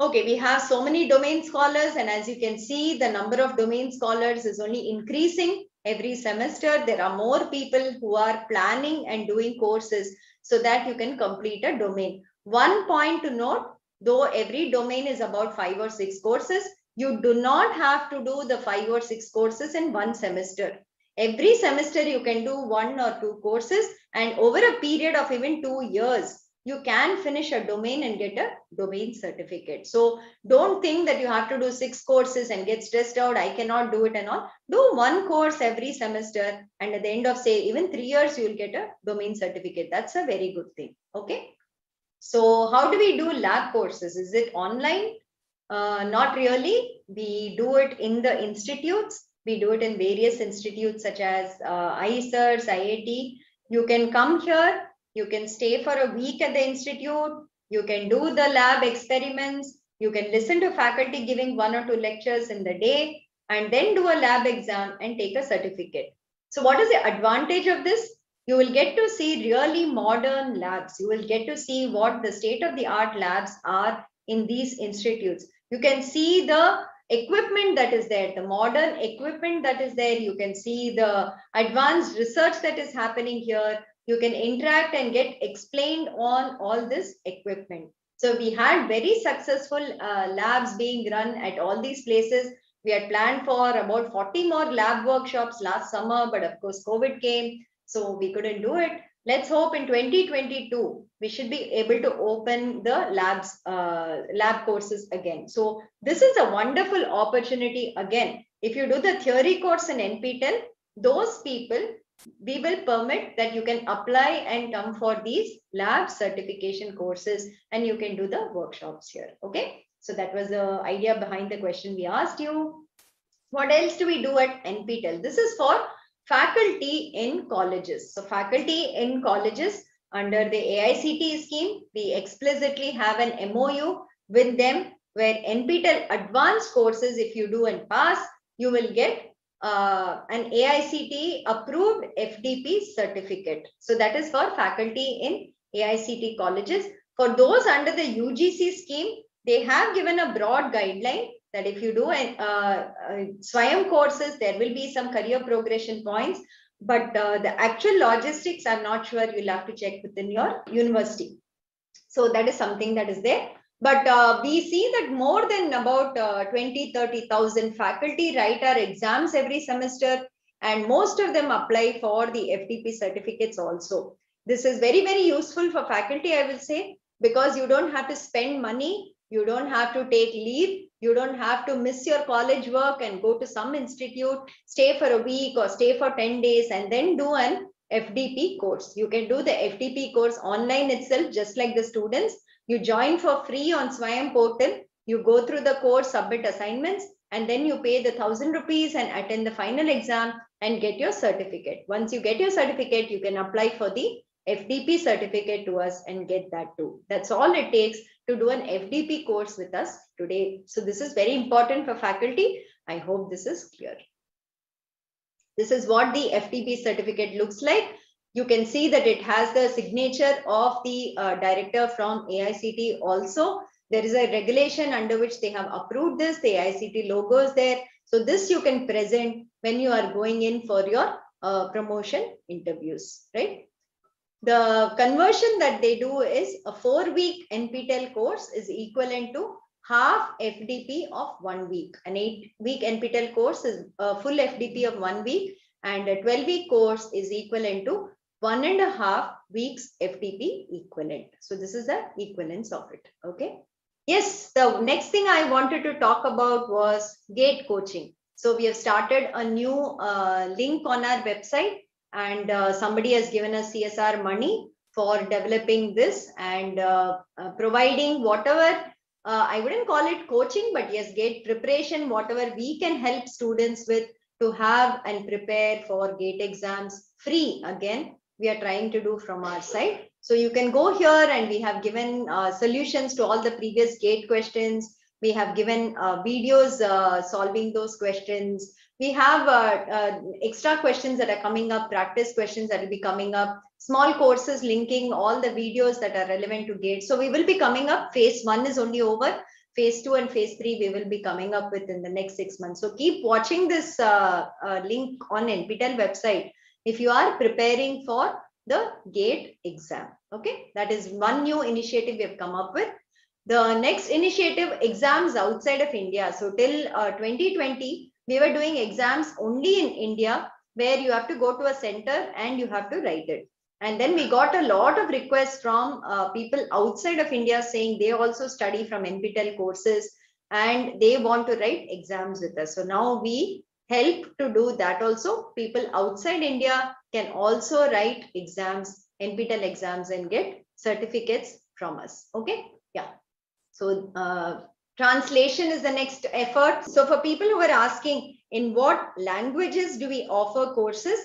Okay, we have so many domain scholars and as you can see, the number of domain scholars is only increasing every semester. There are more people who are planning and doing courses so that you can complete a domain. One point to note, though every domain is about five or six courses, you do not have to do the five or six courses in one semester. Every semester you can do one or two courses and over a period of even two years, you can finish a domain and get a domain certificate. So don't think that you have to do six courses and get stressed out. I cannot do it and all. Do one course every semester. And at the end of say even three years, you'll get a domain certificate. That's a very good thing. Okay. So how do we do lab courses? Is it online? Uh, not really. We do it in the institutes. We do it in various institutes such as uh, IISERs, IIT. You can come here. You can stay for a week at the institute. You can do the lab experiments. You can listen to faculty giving one or two lectures in the day and then do a lab exam and take a certificate. So what is the advantage of this? You will get to see really modern labs. You will get to see what the state of the art labs are in these institutes. You can see the equipment that is there, the modern equipment that is there. You can see the advanced research that is happening here. You can interact and get explained on all this equipment. So we had very successful uh, labs being run at all these places. We had planned for about 40 more lab workshops last summer, but of course COVID came, so we couldn't do it. Let's hope in 2022, we should be able to open the labs, uh, lab courses again. So this is a wonderful opportunity again. If you do the theory course in NPTEL, those people, we will permit that you can apply and come for these lab certification courses and you can do the workshops here. Okay. So that was the idea behind the question we asked you. What else do we do at NPTEL? This is for faculty in colleges. So faculty in colleges under the AICTE scheme, we explicitly have an MOU with them where NPTEL advanced courses, if you do and pass, you will get uh, an AICTE approved FDP certificate. So that is for faculty in AICTE colleges. For those under the UGC scheme, they have given a broad guideline that if you do an uh, uh, SWAYAM courses, there will be some career progression points, but uh, the actual logistics, I'm not sure you'll have to check within your university. So that is something that is there. But uh, we see that more than about uh, 20, 30,000 faculty write our exams every semester, and most of them apply for the FDP certificates also. This is very, very useful for faculty, I will say, because you don't have to spend money, you don't have to take leave, you don't have to miss your college work and go to some institute, stay for a week or stay for 10 days and then do an FDP course. You can do the FDP course online itself, just like the students. You join for free on Swayam portal. You go through the course, submit assignments, and then you pay the thousand rupees and attend the final exam and get your certificate. Once you get your certificate, you can apply for the FDP certificate to us and get that too. That's all it takes to do an FDP course with us today. So this is very important for faculty. I hope this is clear. This is what the FDP certificate looks like. You can see that it has the signature of the uh, director from AICTE also. There is a regulation under which they have approved this. The AICTE logo is there. So this you can present when you are going in for your uh, promotion interviews, right? The conversion that they do is a four week NPTEL course is equivalent to half FDP of one week. An eight week NPTEL course is a full FDP of one week and a 12 week course is equivalent to one and a half weeks FDP equivalent. So this is the equivalence of it. Okay. Yes, the next thing I wanted to talk about was gate coaching. So we have started a new uh, link on our website and uh, somebody has given us CSR money for developing this and uh, uh, providing whatever, uh, I wouldn't call it coaching, but yes, gate preparation, whatever we can help students with to have and prepare for gate exams free again we are trying to do from our side. So you can go here and we have given uh, solutions to all the previous gate questions. We have given uh, videos solving those questions we have uh, uh, extra questions that are coming up practice questions that will be coming up small courses linking all the videos that are relevant to gate so we will be coming up phase one is only over phase two and phase three we will be coming up with in the next six months. So keep watching this uh, uh, link on NPTEL website if you are preparing for the GATE exam. Okay, that is one new initiative we have come up with. The next initiative, exams outside of India. So till uh, 2020, we were doing exams only in India where you have to go to a center and you have to write it. And then we got a lot of requests from uh, people outside of India saying they also study from NPTEL courses and they want to write exams with us. So now we help to do that also. People outside India can also write exams, NPTEL exams and get certificates from us. Okay. Yeah. So uh, translation is the next effort. So for people who are asking in what languages do we offer courses?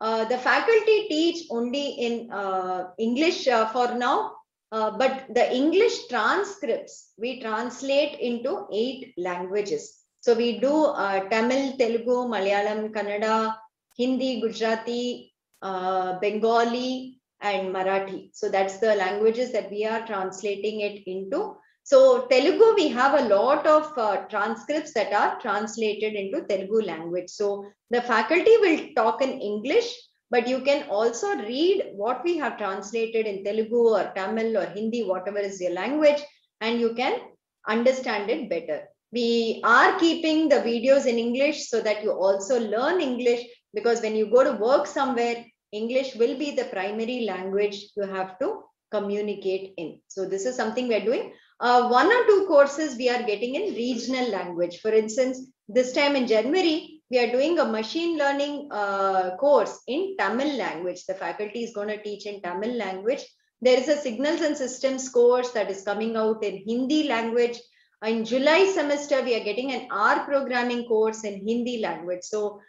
Uh, the faculty teach only in uh, English uh, for now, uh, but the English transcripts we translate into eight languages. So we do uh, Tamil, Telugu, Malayalam, Kannada, Hindi, Gujarati, Bengali, and Marathi. So that's the languages that we are translating it into. So Telugu, we have a lot of uh, transcripts that are translated into Telugu language. So the faculty will talk in English, but you can also read what we have translated in Telugu or Tamil or Hindi, whatever is your language, and you can understand it better. We are keeping the videos in English so that you also learn English because when you go to work somewhere, English will be the primary language you have to communicate in. So this is something we're doing. Uh, one or two courses we are getting in regional language. For instance, this time in January, we are doing a machine learning uh, course in Tamil language. The faculty is going to teach in Tamil language. There is a signals and systems course that is coming out in Hindi language. In July semester, we are getting an R programming course in Hindi language. So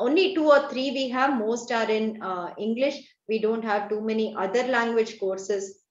only two or three we have, most are in uh, English. We don't have too many other language courses.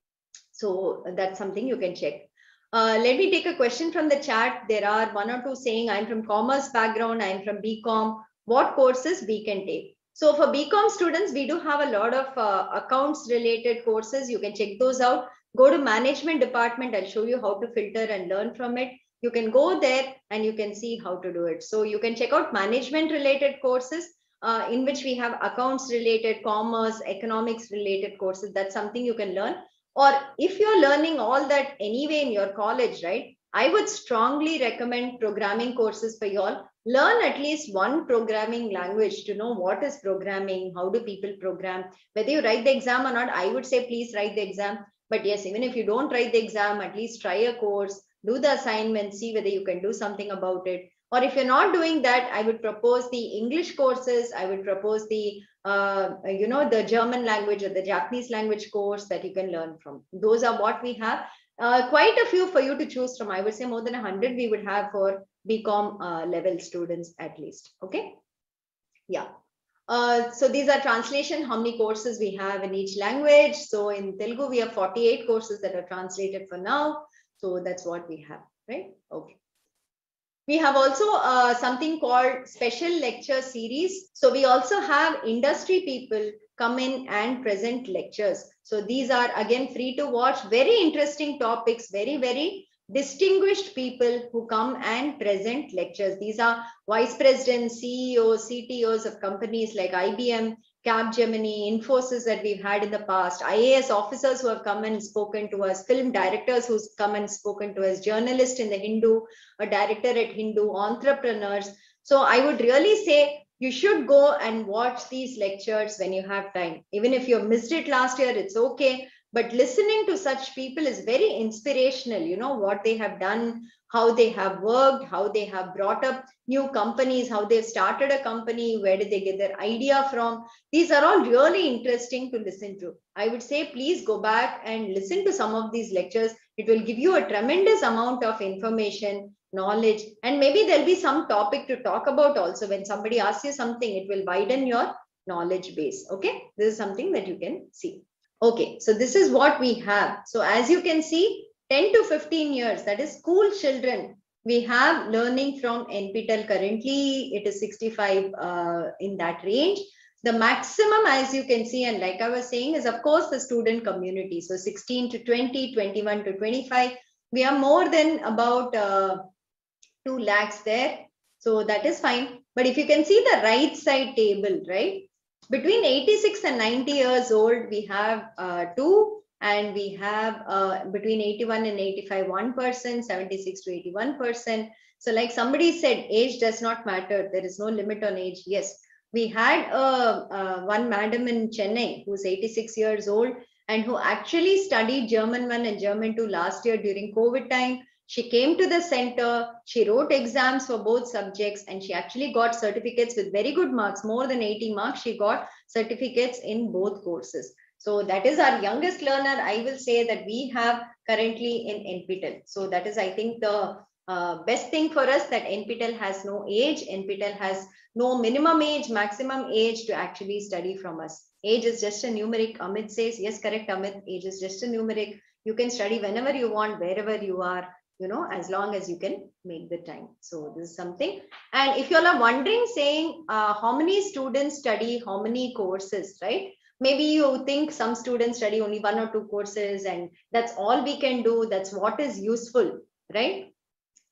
So that's something you can check. Uh, let me take a question from the chat. There are one or two saying I'm from commerce background, I'm from BCom. What courses we can take? So for BCom students, we do have a lot of uh, accounts related courses. You can check those out. Go to management department. I'll show you how to filter and learn from it. You can go there and you can see how to do it. So you can check out management related courses uh, in which we have accounts related, commerce, economics related courses. That's something you can learn or if you're learning all that anyway in your college right i would strongly recommend programming courses for you all learn at least one programming language to know what is programming how do people program. Whether you write the exam or not i would say please write the exam. But yes even if you don't write the exam at least try a course do the assignment see whether you can do something about it or if you're not doing that i would propose the english courses i would propose the uh, you know the german language or the japanese language course that you can learn from those are what we have uh, quite a few for you to choose from i would say more than 100 we would have for bcom uh, level students at least okay yeah uh, so these are translation, how many courses we have in each language. So in Telugu, we have 48 courses that are translated for now. So that's what we have, right? Okay. We have also uh, something called special lecture series. So we also have industry people come in and present lectures. So these are again free to watch, very interesting topics, very, very distinguished people who come and present lectures. These are vice presidents, CEOs, CTOs of companies like IBM, Capgemini, Infosys that we've had in the past, IAS officers who have come and spoken to us, film directors who's come and spoken to us, journalists in the Hindu, a director at Hindu, entrepreneurs. So I would really say you should go and watch these lectures when you have time. Even if you missed it last year, it's okay. But listening to such people is very inspirational. You know what they have done, how they have worked, how they have brought up new companies, how they've started a company, where did they get their idea from. These are all really interesting to listen to. I would say please go back and listen to some of these lectures. It will give you a tremendous amount of information, knowledge, and maybe there'll be some topic to talk about also. When somebody asks you something, it will widen your knowledge base. Okay, this is something that you can see. Okay, so this is what we have. So as you can see, 10 to 15 years, that is school children, we have learning from NPTEL currently, it is 65 uh, in that range. The maximum, as you can see, and like I was saying, is of course the student community. So 16 to 20, 21 to 25, we are more than about uh, 2 lakhs there. So that is fine. But if you can see the right side table, right? Between 86 and 90 years old, we have uh, two, and we have uh, between 81 and 85, 1%, 76 to 81%. So like somebody said, age does not matter. There is no limit on age. Yes, we had uh, uh, one madam in Chennai who's 86 years old and who actually studied German 1 and German 2 last year during COVID time. She came to the center, she wrote exams for both subjects, and she actually got certificates with very good marks, more than 80 marks. She got certificates in both courses. So that is our youngest learner. I will say that we have currently in NPTEL. So that is, I think, the uh, best thing for us that NPTEL has no age. NPTEL has no minimum age, maximum age to actually study from us. Age is just a numeric. Amit says, yes, correct, Amit. Age is just a numeric. You can study whenever you want, wherever you are you know, as long as you can make the time. So this is something. And if you all are wondering, saying uh, how many students study how many courses, right? Maybe you think some students study only one or two courses and that's all we can do. That's what is useful, right?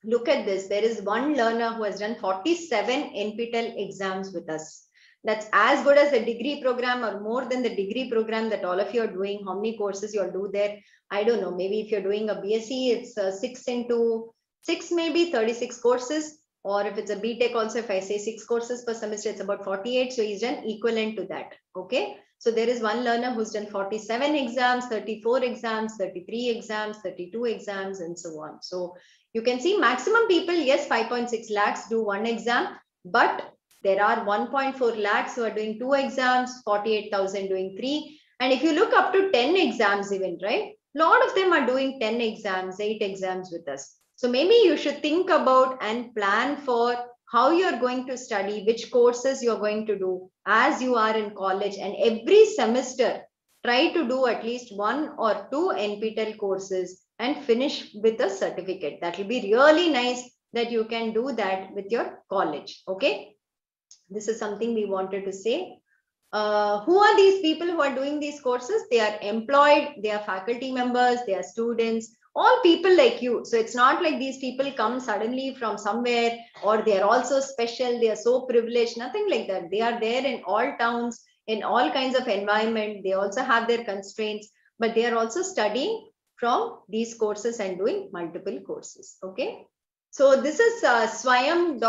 Look at this. There is one learner who has done 47 NPTEL exams with us. That's as good as the degree program or more than the degree program that all of you are doing. How many courses you'll do there? I don't know. Maybe if you're doing a BSc, it's uh, six into six, maybe 36 courses. Or if it's a BTech also, if I say six courses per semester, it's about 48. So he's done equivalent to that. Okay. So there is one learner who's done 47 exams, 34 exams, 33 exams, 32 exams, and so on. So you can see maximum people, yes, 5.6 lakhs do one exam, but there are 1.4 lakhs who are doing two exams, 48,000 doing three. And if you look up to 10 exams even, right? A lot of them are doing 10 exams, eight exams with us. So maybe you should think about and plan for how you're going to study, which courses you're going to do as you are in college. And every semester, try to do at least one or two NPTEL courses and finish with a certificate. That will be really nice that you can do that with your college. Okay. This is something we wanted to say. Uh, who are these people who are doing these courses? They are employed, they are faculty members, they are students, all people like you. So it's not like these people come suddenly from somewhere or they are also special, they are so privileged, nothing like that. They are there in all towns, in all kinds of environment. They also have their constraints, but they are also studying from these courses and doing multiple courses. Okay. So this is uh, swayam.gov.in.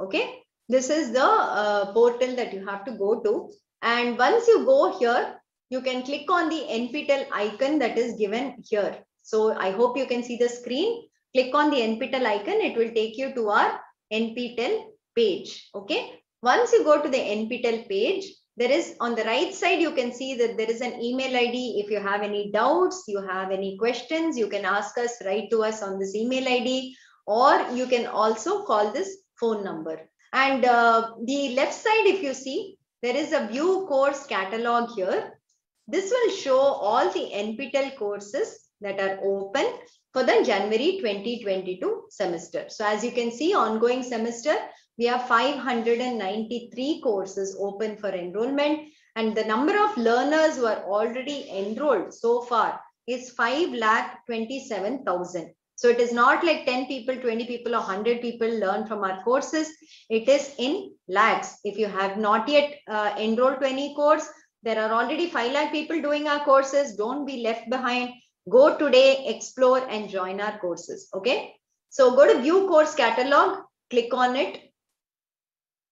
Okay. This is the uh, portal that you have to go to. And once you go here, you can click on the NPTEL icon that is given here. So I hope you can see the screen. Click on the NPTEL icon. It will take you to our NPTEL page. Okay. Once you go to the NPTEL page, there is on the right side, you can see that there is an email ID. If you have any doubts, you have any questions, you can ask us, write to us on this email ID, or you can also call this phone number. And uh, the left side, if you see, there is a view course catalog here. This will show all the NPTEL courses that are open for the January 2022 semester. So as you can see, ongoing semester, we have 593 courses open for enrollment and the number of learners who are already enrolled so far is 5 lakh 27,000. So it is not like 10 people, 20 people, or 100 people learn from our courses. It is in lakhs. If you have not yet uh, enrolled to any course, there are already 5 lakh people doing our courses. Don't be left behind. Go today, explore, and join our courses. Okay. So go to view course catalog, click on it.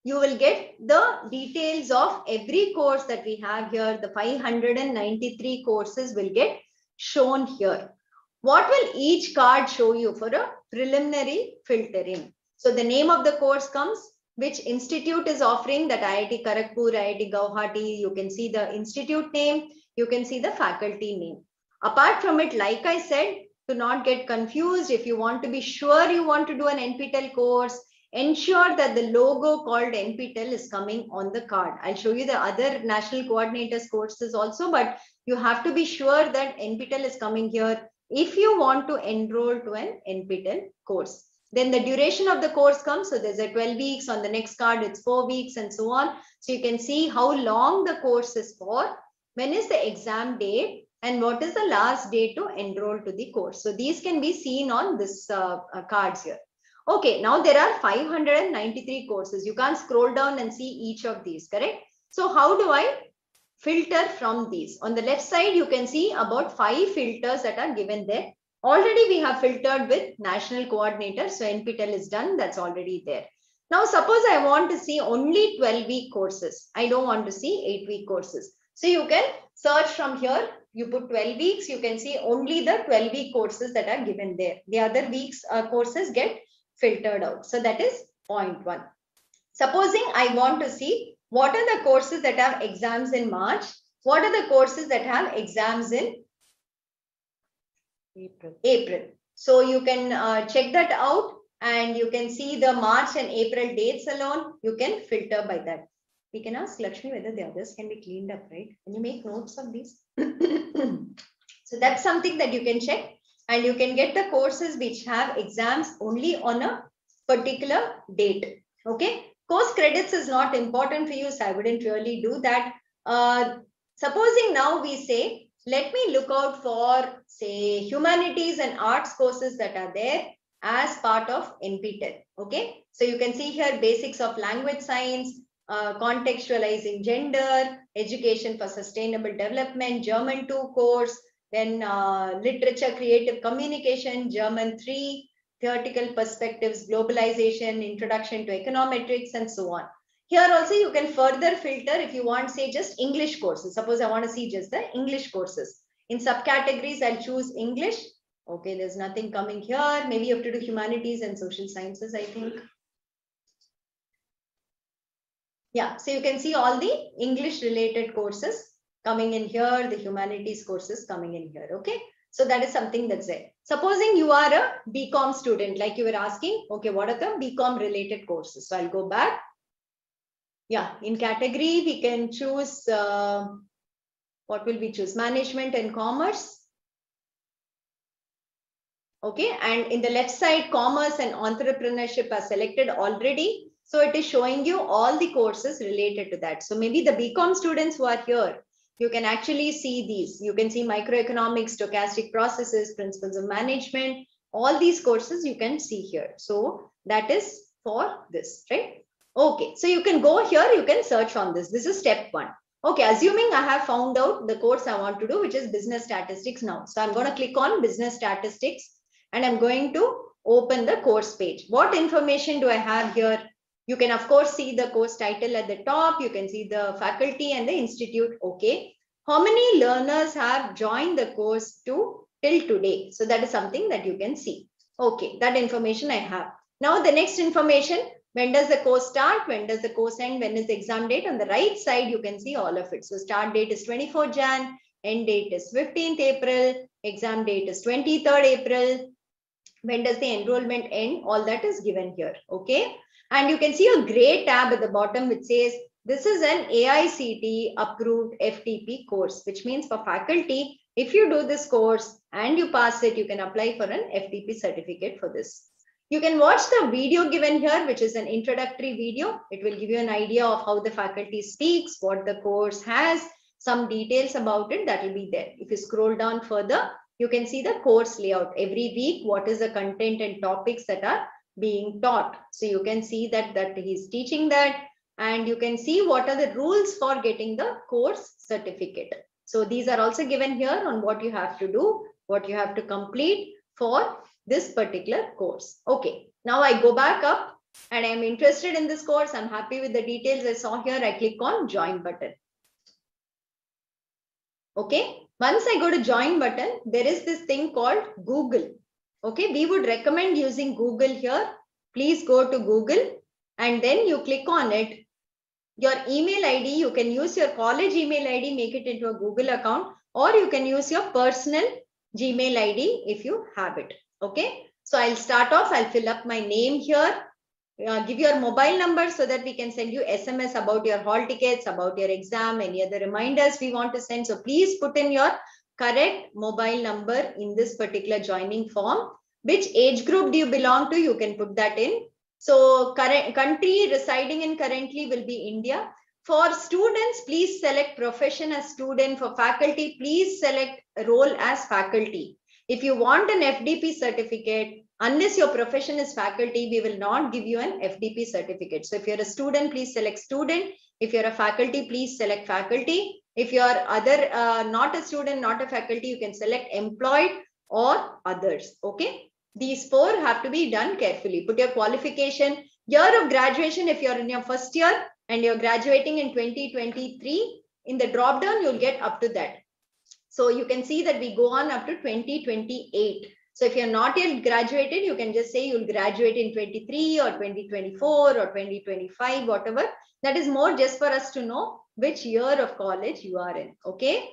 You will get the details of every course that we have here. The 593 courses will get shown here. What will each card show you for a preliminary filtering? So the name of the course comes, which institute is offering that IIT Kharagpur, IIT Guwahati. You can see the institute name. You can see the faculty name. Apart from it, like I said, to not get confused, if you want to be sure you want to do an NPTEL course, ensure that the logo called NPTEL is coming on the card. I'll show you the other national coordinators courses also, but you have to be sure that NPTEL is coming here if you want to enroll to an NPTEL course. Then the duration of the course comes. So there's a 12 weeks on the next card, it's four weeks and so on. So you can see how long the course is for, when is the exam date, and what is the last day to enroll to the course. So these can be seen on this uh, uh, cards here. Okay, now there are 593 courses. You can't scroll down and see each of these, correct? So how do I filter from these? On the left side, you can see about five filters that are given there. Already we have filtered with national coordinator. So NPTEL is done. That's already there. Now, suppose I want to see only 12 week courses. I don't want to see eight week courses. So you can search from here. You put 12 weeks. You can see only the 12 week courses that are given there. The other weeks uh, courses get filtered out. So that is point one. Supposing I want to see what are the courses that have exams in March? What are the courses that have exams in April? April. So you can uh, check that out and you can see the March and April dates alone. You can filter by that. We can ask Lakshmi whether the others can be cleaned up, right? Can you make notes of these? [COUGHS] so that's something that you can check and you can get the courses which have exams only on a particular date. Okay. Course credits is not important for you, so I wouldn't really do that. Uh, supposing now we say, let me look out for, say, humanities and arts courses that are there as part of NPTEL. Okay. So you can see here basics of language science, uh, contextualizing gender, education for sustainable development, German 2 course, then uh, literature, creative communication, German 3, theoretical perspectives, globalization, introduction to econometrics, and so on. Here also you can further filter if you want, say, just English courses. Suppose I want to see just the English courses. In subcategories, I'll choose English. Okay, there's nothing coming here. Maybe you have to do humanities and social sciences, I think. Yeah, so you can see all the English related courses coming in here, the humanities courses coming in here. Okay, so that is something that's there. Supposing you are a BCom student, like you were asking, okay, what are the BCom related courses? So I'll go back. Yeah, in category, we can choose, uh, what will we choose? Management and commerce. Okay, and in the left side, commerce and entrepreneurship are selected already. So it is showing you all the courses related to that. So maybe the BCom students who are here, you can actually see these. You can see microeconomics, stochastic processes, principles of management, all these courses you can see here. So that is for this, right? Okay, so you can go here, you can search on this. This is step one. Okay, assuming I have found out the course I want to do, which is business statistics now. So I'm going to click on business statistics and I'm going to open the course page. What information do I have here? You can, of course, see the course title at the top. You can see the faculty and the institute. Okay. How many learners have joined the course to till today? So that is something that you can see. Okay, that information I have. Now the next information, when does the course start? When does the course end? When is the exam date? On the right side, you can see all of it. So start date is 24 Jan, end date is 15th April, exam date is 23rd April. When does the enrollment end? All that is given here. Okay. And you can see a gray tab at the bottom which says this is an AICTE approved FDP course, which means for faculty, if you do this course and you pass it, you can apply for an FDP certificate for this. You can watch the video given here, which is an introductory video. It will give you an idea of how the faculty speaks, what the course has, some details about it that will be there. If you scroll down further, you can see the course layout every week what is the content and topics that are being taught. So you can see that that he's teaching that and you can see what are the rules for getting the course certificate. So these are also given here on what you have to do what you have to complete for this particular course. Okay now i go back up and i'm interested in this course. I'm happy with the details i saw here. I click on join button. Okay once I go to join button, there is this thing called Google. Okay, we would recommend using Google here. Please go to Google and then you click on it. Your email ID, you can use your college email ID, make it into a Google account, or you can use your personal Gmail ID if you have it. Okay, so I'll start off, I'll fill up my name here. Uh, give your mobile number so that we can send you SMS about your hall tickets, about your exam, any other reminders we want to send. So please put in your correct mobile number in this particular joining form. Which age group do you belong to? You can put that in. So current country residing in currently will be India. For students, please select profession as student. For faculty, please select role as faculty. If you want an FDP certificate, unless your profession is faculty, we will not give you an FDP certificate. So if you're a student, please select student. If you're a faculty, please select faculty. If you're other, uh, not a student, not a faculty, you can select employed or others. Okay. These four have to be done carefully. Put your qualification, year of graduation. If you're in your first year and you're graduating in 2023, in the drop down, you'll get up to that. So you can see that we go on up to 2028. So if you're not yet graduated, you can just say you'll graduate in 23 or 2024 or 2025, whatever. That is more just for us to know which year of college you are in. Okay.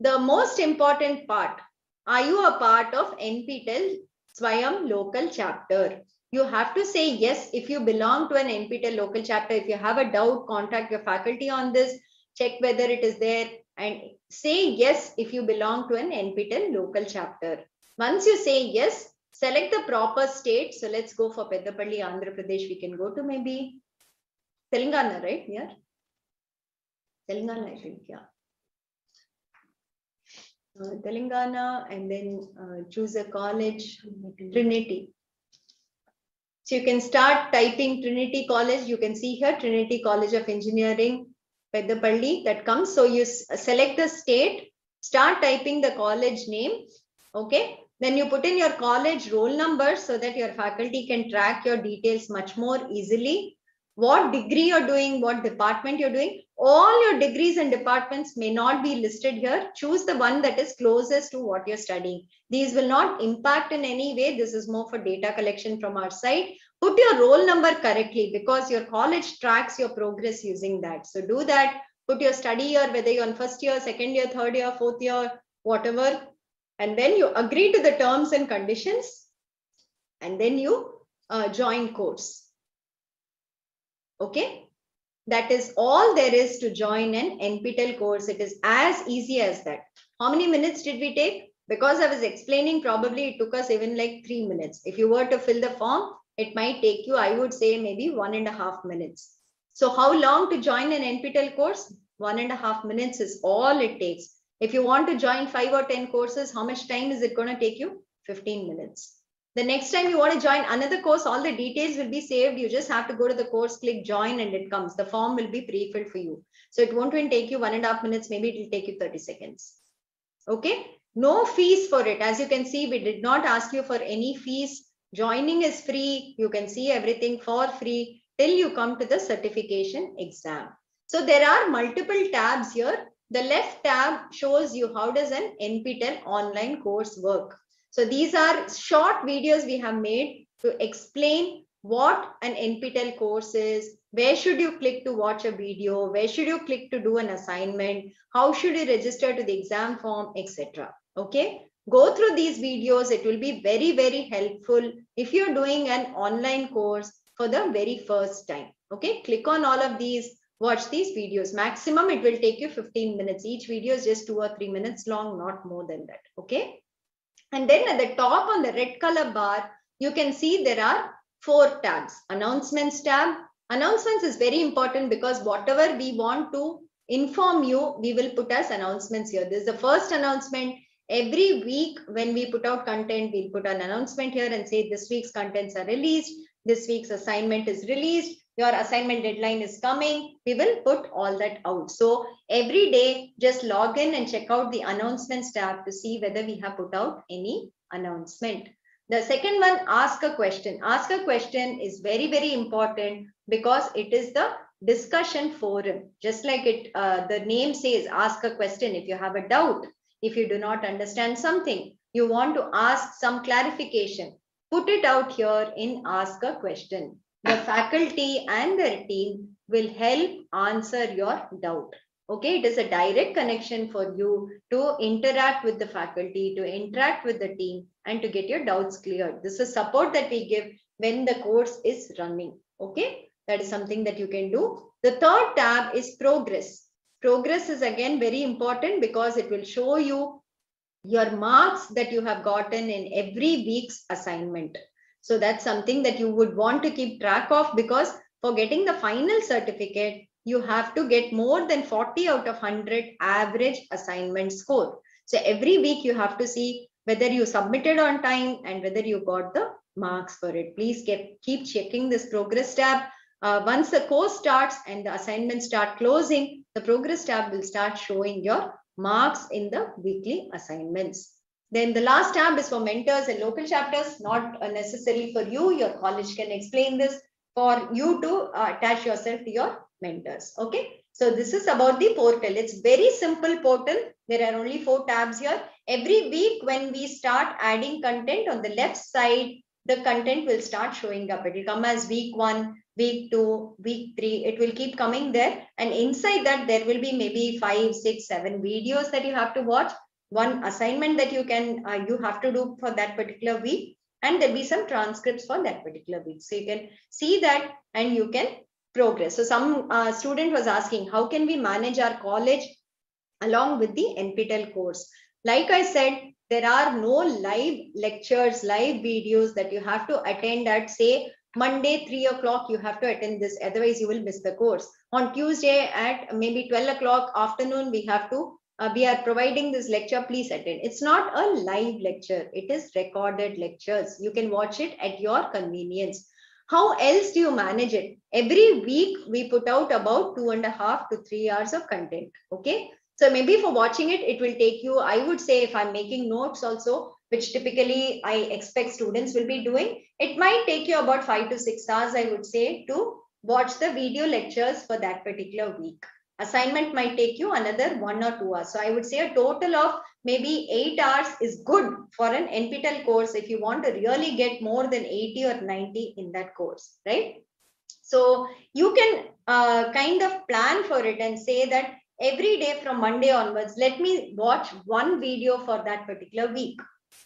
The most important part, are you a part of NPTEL Swayam local chapter? You have to say yes if you belong to an NPTEL local chapter. If you have a doubt, contact your faculty on this, check whether it is there and say yes if you belong to an NPTEL local chapter. Once you say yes, select the proper state. So let's go for Peddapalli, Andhra Pradesh. We can go to maybe Telangana, right? Here. Telangana, I think, yeah. Uh, Telangana and then uh, choose a college, Trinity. So you can start typing Trinity College. You can see here Trinity College of Engineering, Peddapalli that comes. So you select the state, start typing the college name. Okay. Then you put in your college roll number so that your faculty can track your details much more easily. What degree you're doing, what department you're doing. All your degrees and departments may not be listed here. Choose the one that is closest to what you're studying. These will not impact in any way. This is more for data collection from our side. Put your roll number correctly because your college tracks your progress using that. So do that. Put your study year, whether you're on first year, second year, third year, fourth year, whatever. And then you agree to the terms and conditions. And then you uh, join course. Okay. That is all there is to join an NPTEL course. It is as easy as that. How many minutes did we take? Because I was explaining, probably it took us even like three minutes. If you were to fill the form, it might take you, I would say maybe one and a half minutes. So how long to join an NPTEL course? One and a half minutes is all it takes. If you want to join five or 10 courses, how much time is it going to take you? 15 minutes. The next time you want to join another course, all the details will be saved. You just have to go to the course, click join and it comes. The form will be pre-filled for you. So it won't even take you one and a half minutes. Maybe it will take you 30 seconds. Okay. No fees for it. As you can see, we did not ask you for any fees. Joining is free. You can see everything for free till you come to the certification exam. So there are multiple tabs here. The left tab shows you how does an NPTEL online course work. So these are short videos we have made to explain what an NPTEL course is, where should you click to watch a video, where should you click to do an assignment, how should you register to the exam form, etc. Okay, go through these videos. It will be very, very helpful if you're doing an online course for the very first time. Okay, click on all of these, watch these videos. Maximum, it will take you 15 minutes. Each video is just two or three minutes long, not more than that. Okay. And then at the top on the red color bar, you can see there are four tabs. Announcements tab. Announcements is very important because whatever we want to inform you, we will put as announcements here. This is the first announcement. Every week when we put out content, we'll put an announcement here and say this week's contents are released. This week's assignment is released. Your assignment deadline is coming. We will put all that out. So every day, just log in and check out the announcements tab to see whether we have put out any announcement. The second one, ask a question. Ask a question is very, very important because it is the discussion forum. Just like it, uh, the name says, ask a question. If you have a doubt, if you do not understand something, you want to ask some clarification, put it out here in ask a question. The faculty and their team will help answer your doubt. Okay, it is a direct connection for you to interact with the faculty, to interact with the team, and to get your doubts cleared. This is support that we give when the course is running. Okay, that is something that you can do. The third tab is progress. Progress is again very important because it will show you your marks that you have gotten in every week's assignment. So that's something that you would want to keep track of because for getting the final certificate, you have to get more than 40 out of 100 average assignment score. So every week you have to see whether you submitted on time and whether you got the marks for it. Please get, keep checking this progress tab. Uh, once the course starts and the assignments start closing, the progress tab will start showing your marks in the weekly assignments. Then the last tab is for mentors and local chapters, not uh, necessarily for you. Your college can explain this for you to uh, attach yourself to your mentors. Okay. So this is about the portal. It's very simple portal. There are only four tabs here. Every week when we start adding content on the left side, the content will start showing up. It will come as week one, week two, week three. It will keep coming there. And inside that, there will be maybe five, six, seven videos that you have to watch. One assignment that you can, uh, you have to do for that particular week. And there'll be some transcripts for that particular week. So you can see that and you can progress. So some uh, student was asking, how can we manage our college along with the NPTEL course? Like I said, there are no live lectures, live videos that you have to attend at say Monday, 3 o'clock, you have to attend this, otherwise you will miss the course. On Tuesday at maybe 12 o'clock afternoon, we have to, uh, we are providing this lecture, please attend. It's not a live lecture, it is recorded lectures. You can watch it at your convenience. How else do you manage it? Every week we put out about two and a half to three hours of content. Okay. So maybe for watching it, it will take you, I would say if I'm making notes also, which typically I expect students will be doing, it might take you about five to six hours, I would say, to watch the video lectures for that particular week. Assignment might take you another one or two hours. So I would say a total of maybe eight hours is good for an NPTEL course if you want to really get more than 80 or 90 in that course, right? So you can uh, kind of plan for it and say that every day from Monday onwards, let me watch one video for that particular week,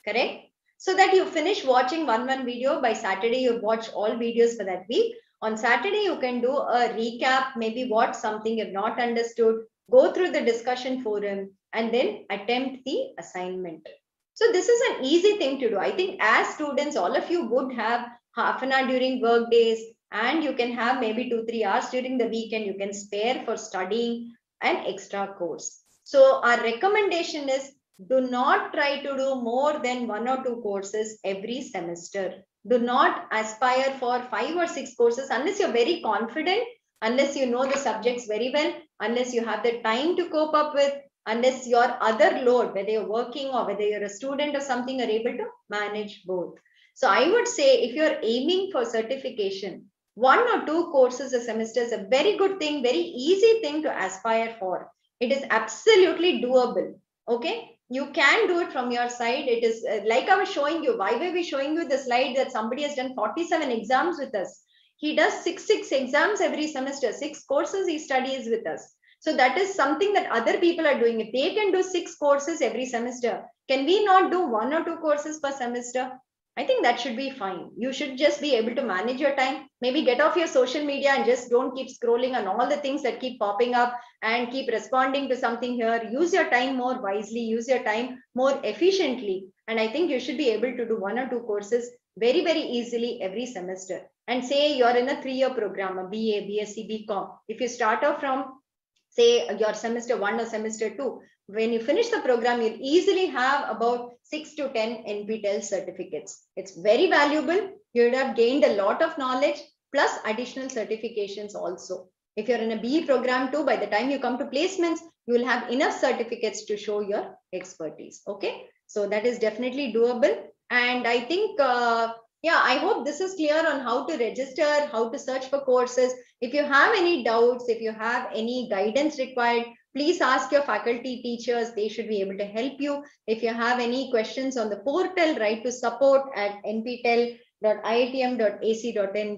correct? So that you finish watching one one video by Saturday, you watch all videos for that week. On Saturday, you can do a recap, maybe what something you've not understood, go through the discussion forum, and then attempt the assignment. So this is an easy thing to do. I think as students, all of you would have half an hour during work days, and you can have maybe two, three hours during the weekend you can spare for studying an extra course. So our recommendation is do not try to do more than one or two courses every semester. Do not aspire for five or six courses unless you're very confident, unless you know the subjects very well, unless you have the time to cope up with, unless your other load, whether you're working or whether you're a student or something, are able to manage both. So I would say if you're aiming for certification, one or two courses a semester is a very good thing, very easy thing to aspire for. It is absolutely doable. Okay. You can do it from your side. It is uh, like I was showing you. Why were we showing you the slide that somebody has done 47 exams with us? He does six, six exams every semester, six courses he studies with us. So that is something that other people are doing. If they can do six courses every semester, can we not do one or two courses per semester? I think that should be fine. You should just be able to manage your time. Maybe get off your social media and just don't keep scrolling on all the things that keep popping up and keep responding to something here. Use your time more wisely, use your time more efficiently. And I think you should be able to do one or two courses very, very easily every semester. And say you're in a three-year program, a BA, BSc, BCom. If you start off from say your semester one or semester two, when you finish the program, you'll easily have about six to 10 NPTEL certificates. It's very valuable. You would have gained a lot of knowledge plus additional certifications also. If you're in a BE program too, by the time you come to placements, you will have enough certificates to show your expertise. Okay. So that is definitely doable. And I think, uh, yeah, I hope this is clear on how to register, how to search for courses. If you have any doubts, if you have any guidance required, please ask your faculty teachers. They should be able to help you. If you have any questions on the portal, write to support at nptel.iitm.ac.in.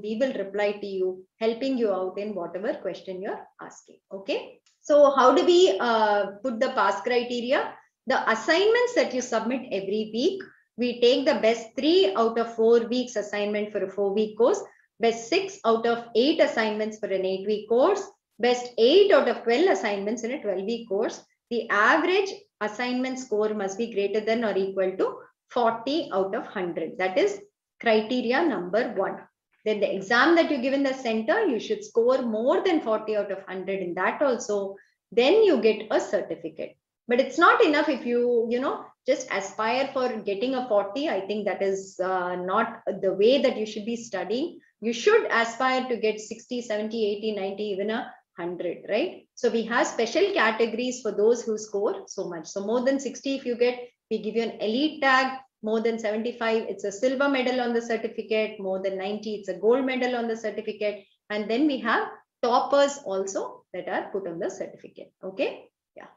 We will reply to you, helping you out in whatever question you're asking. Okay. So how do we uh, put the pass criteria? The assignments that you submit every week, we take the best three out of four weeks assignment for a four week course, best six out of eight assignments for an eight week course, best 8 out of 12 assignments in a 12 week course, the average assignment score must be greater than or equal to 40 out of 100. That is criteria number one. Then the exam that you give in the center, you should score more than 40 out of 100 in that also. Then you get a certificate. But it's not enough if you, you know, just aspire for getting a 40. I think that is uh, not the way that you should be studying. You should aspire to get 60, 70, 80, 90, even a 100 right? So we have special categories for those who score so much. So more than 60 if you get we give you an elite tag. More than 75 it's a silver medal on the certificate. More than 90 it's a gold medal on the certificate. And then we have toppers also that are put on the certificate okay? Yeah.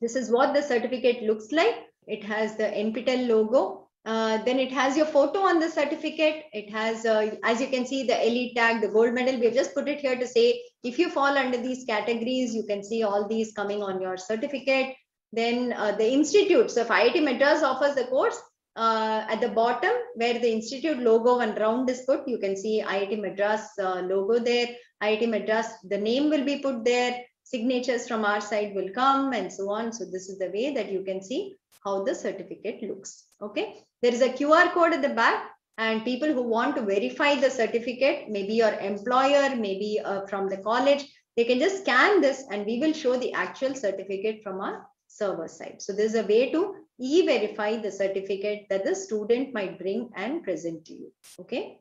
This is what the certificate looks like. It has the nptel logo uh, then it has your photo on the certificate. It has, uh, as you can see, the elite tag, the gold medal. We've just put it here to say, if you fall under these categories, you can see all these coming on your certificate. Then uh, the institute. So if IIT Madras offers the course, uh, at the bottom where the institute logo and round is put, you can see IIT Madras uh, logo there. IIT Madras, the name will be put there. Signatures from our side will come and so on. So this is the way that you can see how the certificate looks. Okay. There is a QR code at the back and people who want to verify the certificate, maybe your employer, maybe uh, from the college, they can just scan this and we will show the actual certificate from our server side. So there's a way to e-verify the certificate that the student might bring and present to you. Okay.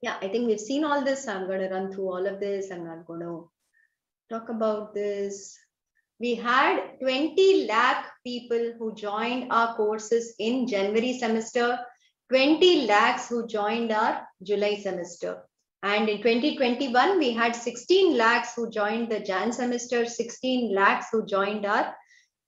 Yeah, I think we've seen all this. I'm going to run through all of this. I'm not going to talk about this we had 20 lakh people who joined our courses in January semester, 20 lakhs who joined our July semester. And in 2021, we had 16 lakhs who joined the Jan semester, 16 lakhs who joined our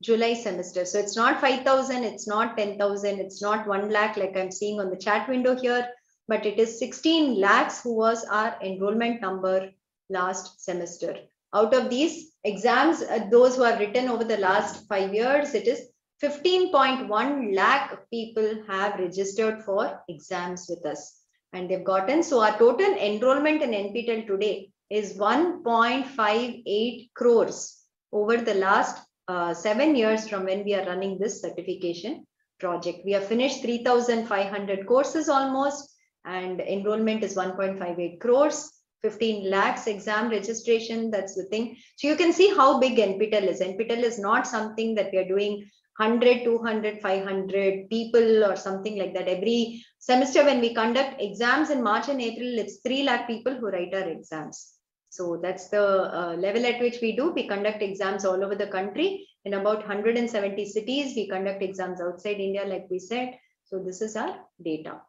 July semester. So it's not 5,000, it's not 10,000, it's not 1 lakh like I'm seeing on the chat window here, but it is 16 lakhs who was our enrollment number last semester. Out of these exams, uh, those who have written over the last five years, it is 15.1 lakh people have registered for exams with us and they've gotten. So our total enrollment in NPTEL today is 1.58 crores over the last uh, seven years from when we are running this certification project. We have finished 3,500 courses almost and enrollment is 1.58 crores. 15 lakhs exam registration. That's the thing. So you can see how big NPTEL is. NPTEL is not something that we are doing 100, 200, 500 people or something like that. Every semester when we conduct exams in March and April, it's 3 lakh people who write our exams. So that's the uh, level at which we do. We conduct exams all over the country in about 170 cities. We conduct exams outside India, like we said. So this is our data.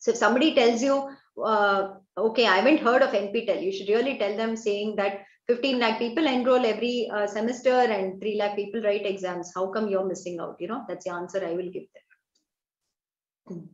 So if somebody tells you, uh, okay, I haven't heard of NPTEL, you should really tell them saying that 15 lakh people enroll every uh, semester and 3 lakh people write exams. How come you're missing out? You know, that's the answer I will give them.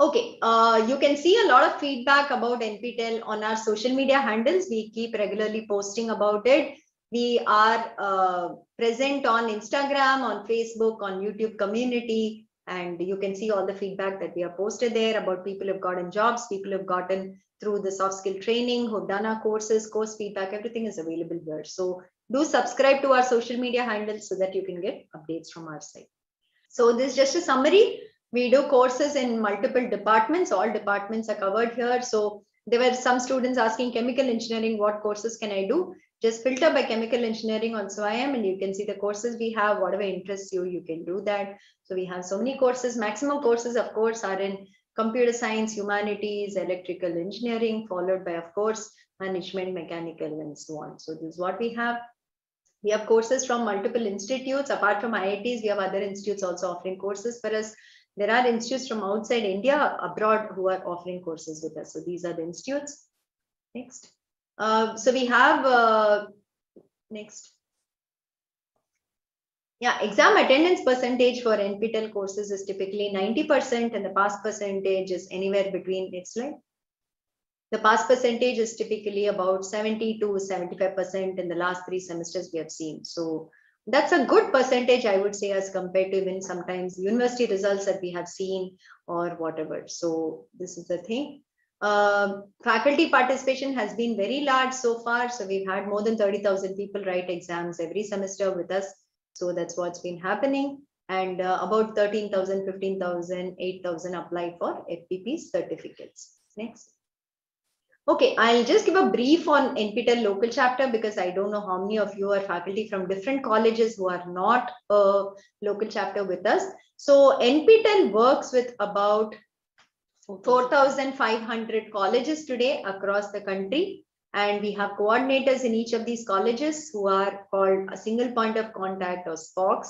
Okay, uh, you can see a lot of feedback about NPTEL on our social media handles. We keep regularly posting about it. We are uh, present on Instagram, on Facebook, on YouTube community, and you can see all the feedback that we have posted there about people who've gotten jobs, people who've gotten through the soft skill training, who've done our courses, course feedback, everything is available here. So do subscribe to our social media handles so that you can get updates from our site. So this is just a summary. We do courses in multiple departments. All departments are covered here. So there were some students asking chemical engineering, what courses can I do? Just filter by chemical engineering on SWAYAM and you can see the courses we have, whatever interests you, you can do that. So we have so many courses, maximum courses of course are in computer science, humanities, electrical engineering, followed by of course, management, mechanical and so on. So this is what we have. We have courses from multiple institutes. Apart from IITs, we have other institutes also offering courses for us. There are institutes from outside India, abroad, who are offering courses with us. So these are the institutes. Next. Uh, so we have, uh, next. Yeah, exam attendance percentage for NPTEL courses is typically 90% and the pass percentage is anywhere between, next slide. The pass percentage is typically about 70 to 75% in the last three semesters we have seen. So that's a good percentage, I would say, as compared to even sometimes university results that we have seen or whatever. So this is the thing. Uh, faculty participation has been very large so far. So we've had more than 30,000 people write exams every semester with us. So that's what's been happening. And uh, about 13,000, 15,000, 8,000 apply for FDP certificates. Next. Okay, I'll just give a brief on NPTEL local chapter because I don't know how many of you are faculty from different colleges who are not a local chapter with us. So NPTEL works with about 4,500 colleges today across the country. And we have coordinators in each of these colleges who are called a single point of contact or SPOCs.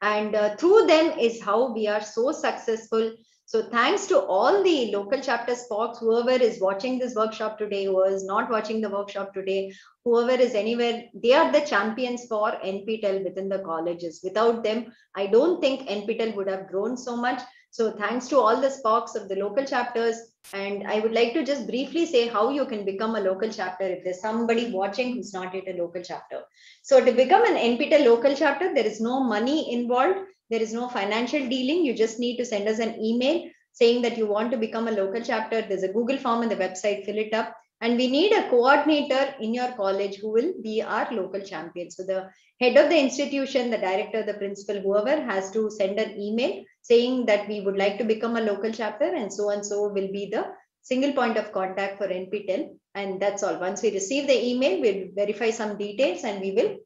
And uh, through them is how we are so successful. So thanks to all the local chapter SPOCs, whoever is watching this workshop today, who is not watching the workshop today, whoever is anywhere, they are the champions for NPTEL within the colleges. Without them, I don't think NPTEL would have grown so much. So thanks to all the SPOCs of the local chapters. And I would like to just briefly say how you can become a local chapter if there's somebody watching who's not yet a local chapter. So to become an NPTEL local chapter, there is no money involved. There is no financial dealing. You just need to send us an email saying that you want to become a local chapter. There's a Google form on the website, fill it up. And we need a coordinator in your college who will be our local champion. So the head of the institution, the director, the principal, whoever has to send an email saying that we would like to become a local chapter and so and so will be the single point of contact for NPTEL. And that's all. Once we receive the email, we'll verify some details and we will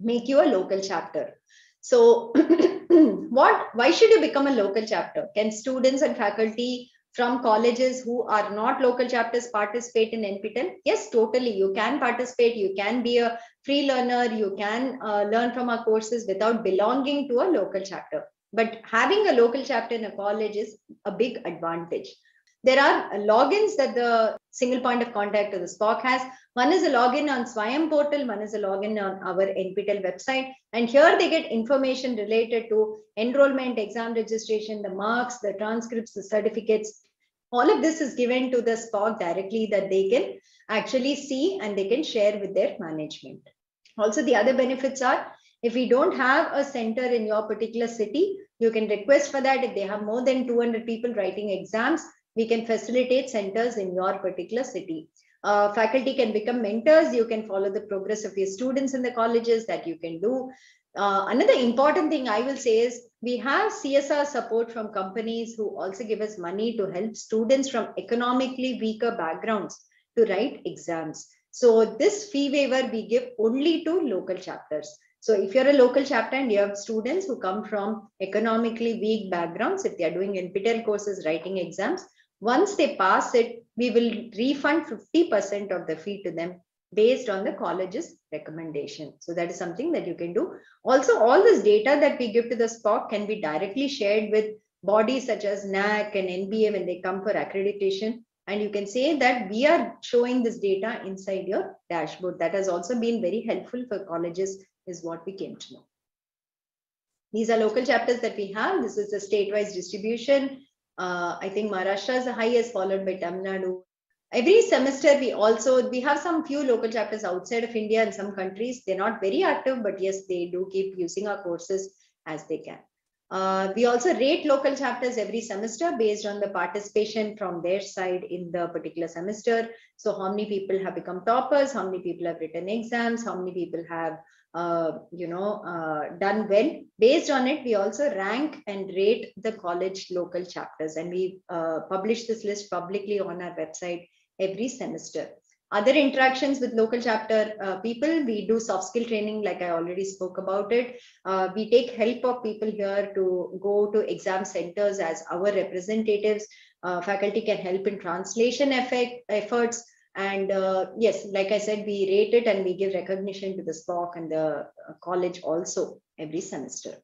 make you a local chapter. So [CLEARS THROAT] what, why should you become a local chapter? Can students and faculty from colleges who are not local chapters participate in NPTEL? Yes, totally. You can participate. You can be a free learner. You can uh, learn from our courses without belonging to a local chapter. But having a local chapter in a college is a big advantage. There are logins that the single point of contact or the SPOC has. One is a login on SWAYAM portal, one is a login on our NPTEL website. And here they get information related to enrollment, exam registration, the marks, the transcripts, the certificates. All of this is given to the SPOC directly that they can actually see and they can share with their management. Also, the other benefits are if we don't have a center in your particular city, you can request for that. If they have more than 200 people writing exams, we can facilitate centers in your particular city. Uh, faculty can become mentors. You can follow the progress of your students in the colleges that you can do. Uh, another important thing I will say is we have CSR support from companies who also give us money to help students from economically weaker backgrounds to write exams. So this fee waiver we give only to local chapters. So if you're a local chapter and you have students who come from economically weak backgrounds, if they are doing NPTEL courses, writing exams, once they pass it, we will refund 50% of the fee to them based on the college's recommendation. So that is something that you can do. Also, all this data that we give to the SPOC can be directly shared with bodies such as NAAC and NBA when they come for accreditation. And you can say that we are showing this data inside your dashboard. That has also been very helpful for colleges is what we came to know. These are local chapters that we have. This is the state-wise distribution. Uh, I think Maharashtra is the highest, followed by Tamil Nadu. Every semester, we also we have some few local chapters outside of India in some countries. They're not very active, but yes, they do keep using our courses as they can. Uh, we also rate local chapters every semester based on the participation from their side in the particular semester. So how many people have become toppers, how many people have written exams, how many people have uh, you know, uh, done well. Based on it, we also rank and rate the college local chapters and we uh, publish this list publicly on our website every semester. other interactions with local chapter uh, people. We do soft skill training, like I already spoke about it. Uh, we take help of people here to go to exam centers as our representatives. Faculty can help in translation effect efforts. And uh, yes, like I said, we rate it and we give recognition to the SPOC and the uh, college also every semester.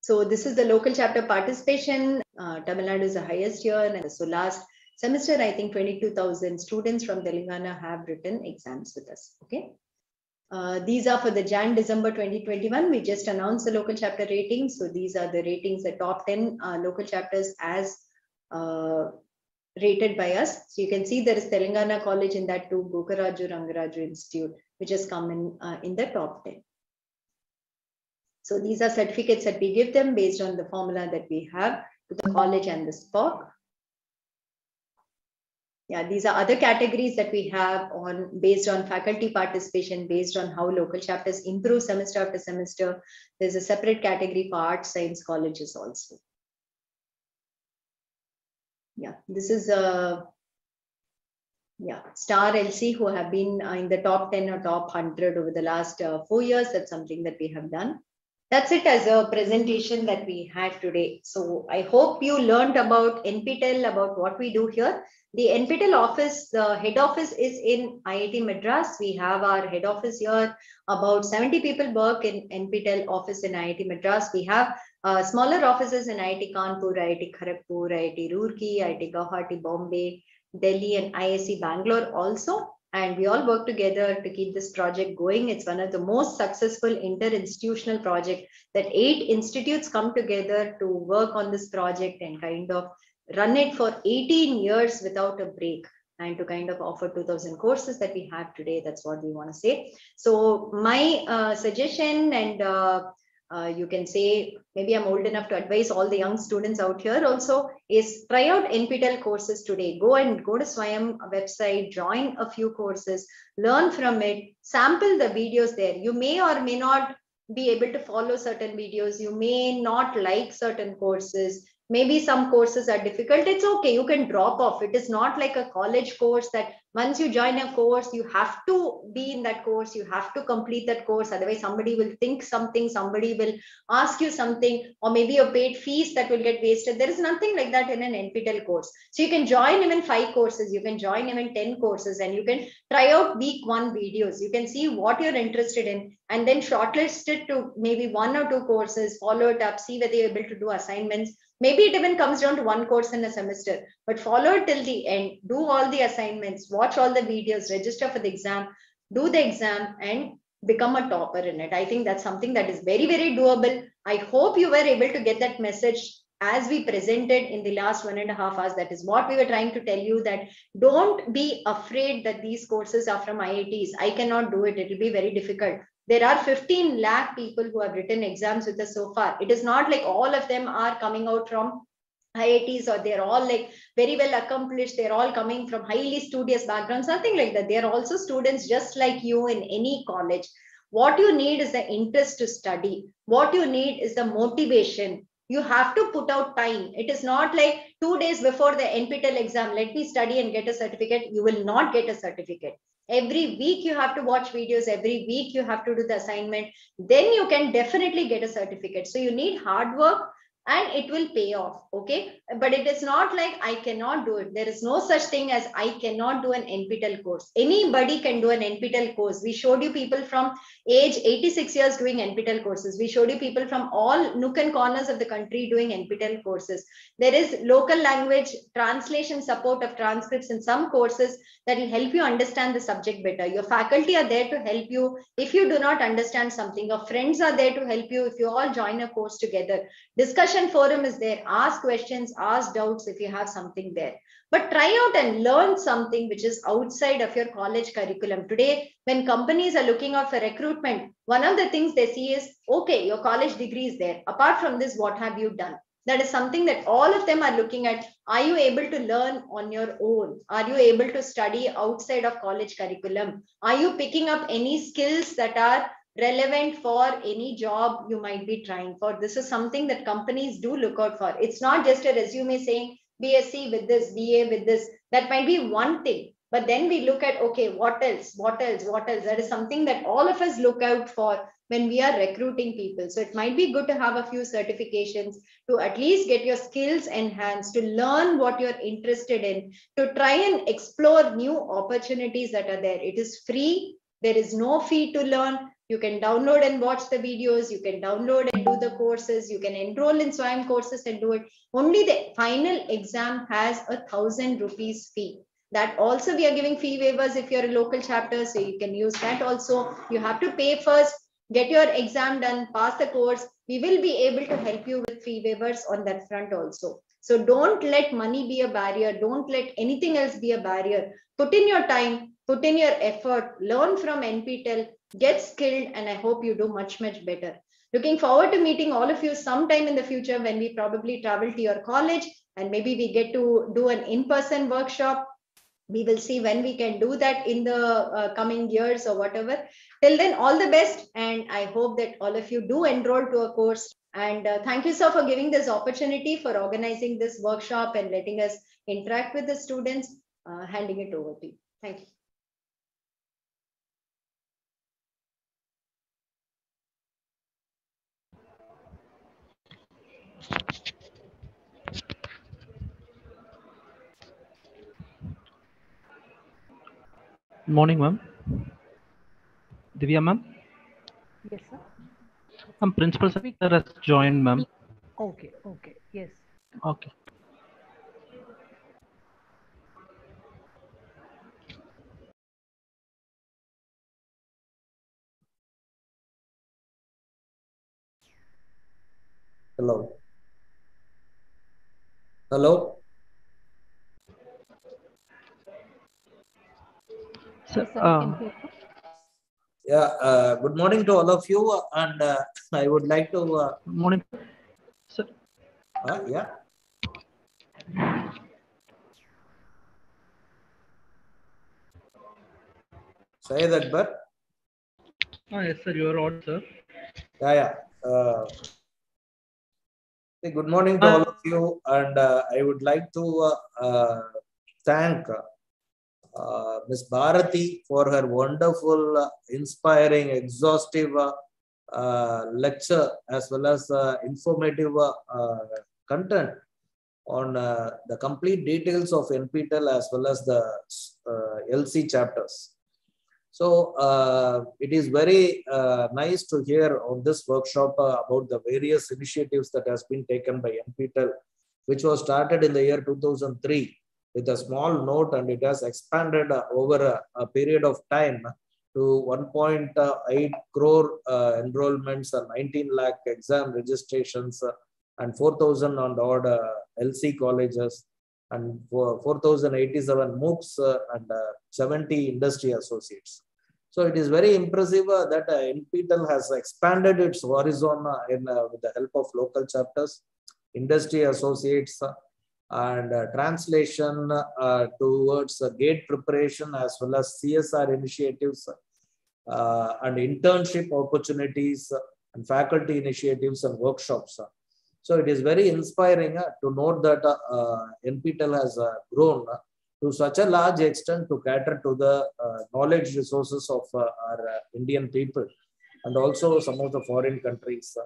So this is the local chapter participation. Uh, Tamil Nadu is the highest year. And so last semester, I think 22,000 students from Telangana have written exams with us. Okay. Uh, these are for the Jan December 2021. We just announced the local chapter ratings. So these are the ratings, the top 10 uh, local chapters as uh, rated by us. So you can see there is Telangana College in that too, Gokaraju Rangaraju Institute, which has come in uh, in the top 10. So these are certificates that we give them based on the formula that we have to the college and the SPOC. Yeah, these are other categories that we have on based on faculty participation, based on how local chapters improve semester after semester. There's a separate category for arts science colleges also. Yeah, this is a yeah star LC who have been uh, in the top 10 or top 100 over the last uh, four years. That's something that we have done that's it as a presentation that we had today. So I hope you learned about NPTEL, about what we do here. The NPTEL office, the head office is in IIT Madras. We have our head office here. About 70 people work in NPTEL office in IIT Madras. We have uh, smaller offices in IIT Kanpur, IIT Kharagpur, IIT Roorkee, IIT Guwahati, Bombay, Delhi and IISc Bangalore also and we all work together to keep this project going. It's one of the most successful inter-institutional project that eight institutes come together to work on this project and kind of run it for 18 years without a break and to kind of offer 2000 courses that we have today. That's what we want to say. So my uh, suggestion and uh, uh, you can say maybe I'm old enough to advise all the young students out here also is try out NPTEL courses today. Go and go to Swayam website, join a few courses, learn from it, sample the videos there. You may or may not be able to follow certain videos. You may not like certain courses. Maybe some courses are difficult. It's okay. You can drop off. It is not like a college course that once you join a course, you have to be in that course. You have to complete that course. Otherwise, somebody will think something, somebody will ask you something, or maybe your paid fees that will get wasted. There is nothing like that in an NPTEL course. So you can join even five courses, you can join even 10 courses, and you can try out week one videos. You can see what you're interested in and then shortlist it to maybe one or two courses, follow it up, see whether you're able to do assignments Maybe it even comes down to one course in a semester, but follow it till the end. Do all the assignments, watch all the videos, register for the exam, do the exam, and become a topper in it. I think that's something that is very, very doable. I hope you were able to get that message as we presented in the last one and a half hours. That is what we were trying to tell you that don't be afraid that these courses are from IITs. I cannot do it. It will be very difficult there are 15 lakh people who have written exams with us so far. It is not like all of them are coming out from IITs or they're all like very well accomplished. They're all coming from highly studious backgrounds, nothing like that. They're also students just like you in any college. What you need is the interest to study. What you need is the motivation. You have to put out time. It is not like two days before the NPTEL exam, let me study and get a certificate. You will not get a certificate every week you have to watch videos every week you have to do the assignment then you can definitely get a certificate. So you need hard work and it will pay off okay? But it is not like i cannot do it. There is no such thing as i cannot do an nptel course. Anybody can do an nptel course. We showed you people from age 86 years doing nptel courses. We showed you people from all nook and corners of the country doing nptel courses. There is local language translation support of transcripts in some courses that will help you understand the subject better. Your faculty are there to help you. If you do not understand something your friends are there to help you if you all join a course together. Discussion discussion forum is there. Ask questions, ask doubts if you have something there. But try out and learn something which is outside of your college curriculum. Today, when companies are looking out for recruitment, one of the things they see is, okay, your college degree is there. Apart from this, what have you done? That is something that all of them are looking at. Are you able to learn on your own? Are you able to study outside of college curriculum? Are you picking up any skills that are relevant for any job you might be trying for. This is something that companies do look out for. It's not just a resume saying BSc with this, BA with this. That might be one thing. but then we look at okay what else what else what else that is something that all of us look out for when we are recruiting people so it might be good to have a few certifications to at least get your skills enhanced to learn what you're interested in to try and explore new opportunities that are there it is free there is no fee to learn you can download and watch the videos you can download and do the courses you can enroll in swayam courses and do it. Only the final exam has a thousand rupees fee. That also we are giving fee waivers if you're a local chapter so you can use that also. You have to pay first get your exam done pass the course. We will be able to help you with fee waivers on that front also. So don't let money be a barrier don't let anything else be a barrier. Put in your time put in your effort learn from nptel get skilled and i hope you do much much better. Looking forward to meeting all of you sometime in the future when we probably travel to your college and maybe we get to do an in-person workshop. We will see when we can do that in the uh, coming years or whatever. Till then all the best and i hope that all of you do enroll to a course. And uh, thank you sir for giving this opportunity for organizing this workshop and letting us interact with the students. Uh, handing it over to you. Thank you Morning, ma'am. Divya, ma'am. Yes, sir. Ma'am, principal sir has joined, ma'am. Okay, okay, yes. Okay. Hello. Hello. Sir, uh, Yeah, uh, good morning to all of you, uh, and uh, [LAUGHS] I would like to. Uh, morning, sir. Uh, yeah. Syed Akbar. Ah, yes, sir. You are on, sir. Yeah, yeah. Uh, hey, good morning to all of you, and uh, I would like to uh, uh, thank uh, Ms. Bharati for her wonderful, uh, inspiring, exhaustive uh, uh, lecture as well as uh, informative uh, uh, content on uh, the complete details of NPTEL as well as the uh, LC chapters. So uh, it is very uh, nice to hear on this workshop uh, about the various initiatives that has been taken by NPTEL, which was started in the year 2003 with a small note and it has expanded uh, over a, a period of time to 1.8 crore uh, enrollments and 19 lakh exam registrations uh, and 4,000 on odd uh, LC colleges and 4,087 MOOCs uh, and uh, 70 industry associates. So it is very impressive uh, that uh, NPTEL has expanded its horizon uh, in, uh, with the help of local chapters, industry associates, and translation towards gate preparation as well as CSR initiatives and internship opportunities and faculty initiatives and workshops. So it is very inspiring uh, to note that uh, uh, NPTEL has grown to such a large extent to cater to the uh, knowledge resources of uh, our uh, Indian people and also some of the foreign countries.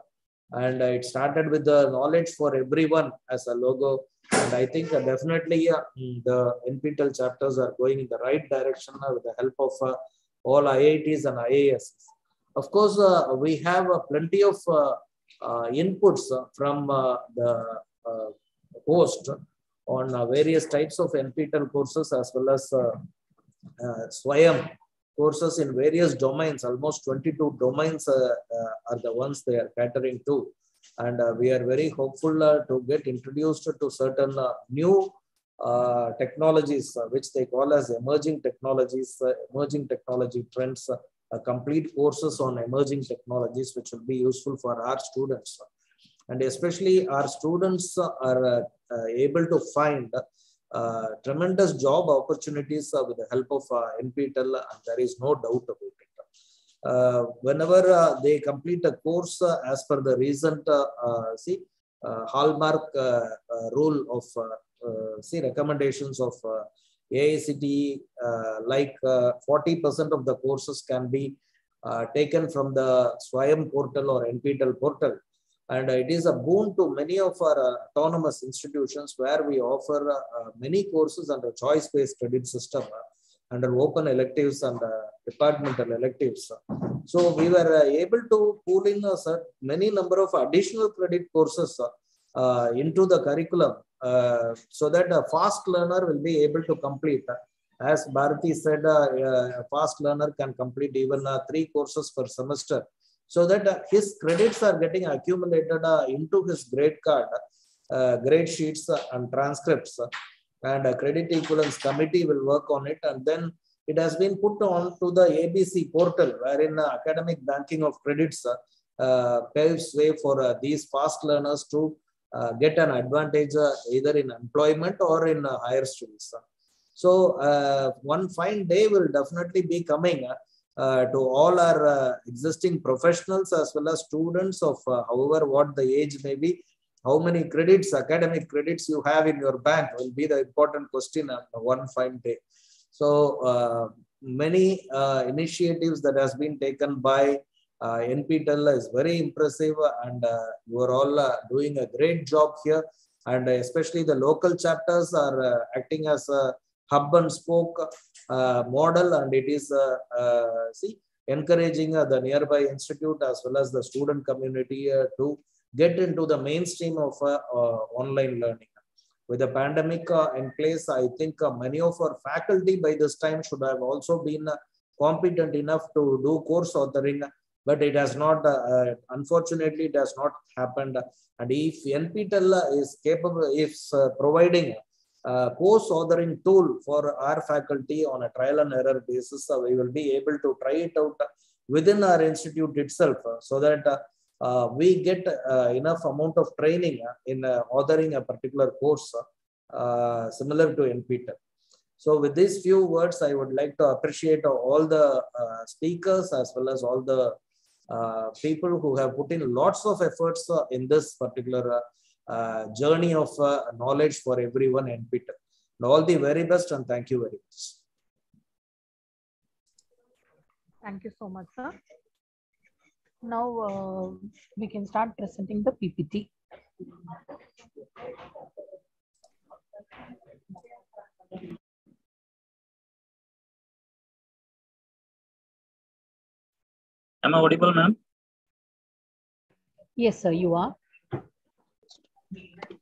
and it started with the knowledge for everyone as a logo. And I think uh, definitely uh, the NPTEL chapters are going in the right direction uh, with the help of all IITs and IAS. Of course, we have plenty of inputs from the host on uh, various types of NPTEL courses as well as uh, uh, Swayam courses in various domains. Almost 22 domains are the ones they are catering to. And we are very hopeful to get introduced to certain new uh, technologies, uh, which they call as emerging technologies, uh, emerging technology trends, complete courses on emerging technologies, which will be useful for our students. And especially our students are able to find uh, tremendous job opportunities uh, with the help of uh, NPTEL, and there is no doubt about it. Uh, whenever uh, they complete a course uh, as per the recent, uh, uh, see, uh, hallmark uh, uh, rule of, uh, uh, see, recommendations of uh, AICTE, uh, like uh, 40% of the courses can be uh, taken from the Swayam portal or NPTEL portal. And it is a boon to many of our uh, autonomous institutions where we offer uh, many courses under choice-based credit system uh, under open electives and uh, departmental electives. So we were uh, able to pull in a cert- many number of additional credit courses uh, into the curriculum uh, so that a fast learner will be able to complete. As Bharati said, uh, a fast learner can complete even uh, three courses per semester so that uh, his credits are getting accumulated uh, into his grade card, uh, grade sheets uh, and transcripts. Uh, and a credit equivalence committee will work on it. And then it has been put on to the ABC portal, wherein academic banking of credits paves way for these fast learners to get an advantage either in employment or in higher studies. So one fine day will definitely be coming uh, to all our uh, existing professionals as well as students of uh, however what the age may be. How many credits, academic credits you have in your bank will be the important question on one fine day. So uh, many uh, initiatives that has been taken by uh, NPTEL is very impressive and uh, you are all doing a great job here. And especially the local chapters are acting as a hub and spoke model and it is uh, uh, see encouraging uh, the nearby institute as well as the student community uh, to get into the mainstream of uh, uh, online learning. With the pandemic uh, in place, I think uh, many of our faculty by this time should have also been uh, competent enough to do course authoring, but it has not, uh, uh, unfortunately, it has not happened. And if NPTEL is capable, uh, providing uh, course authoring tool for our faculty on a trial and error basis, So we will be able to try it out within our institute itself uh, so that uh, uh, we get uh, enough amount of training uh, in uh, authoring a particular course uh, similar to NPTEL. So with these few words, I would like to appreciate all the uh, speakers as well as all the uh, people who have put in lots of efforts uh, in this particular uh, journey of uh, knowledge for everyone NPTEL. And all the very best and thank you very much. Thank you so much, sir. Now uh, we can start presenting the PPT. Am I audible, ma'am? Yes, sir, you are. Thank you.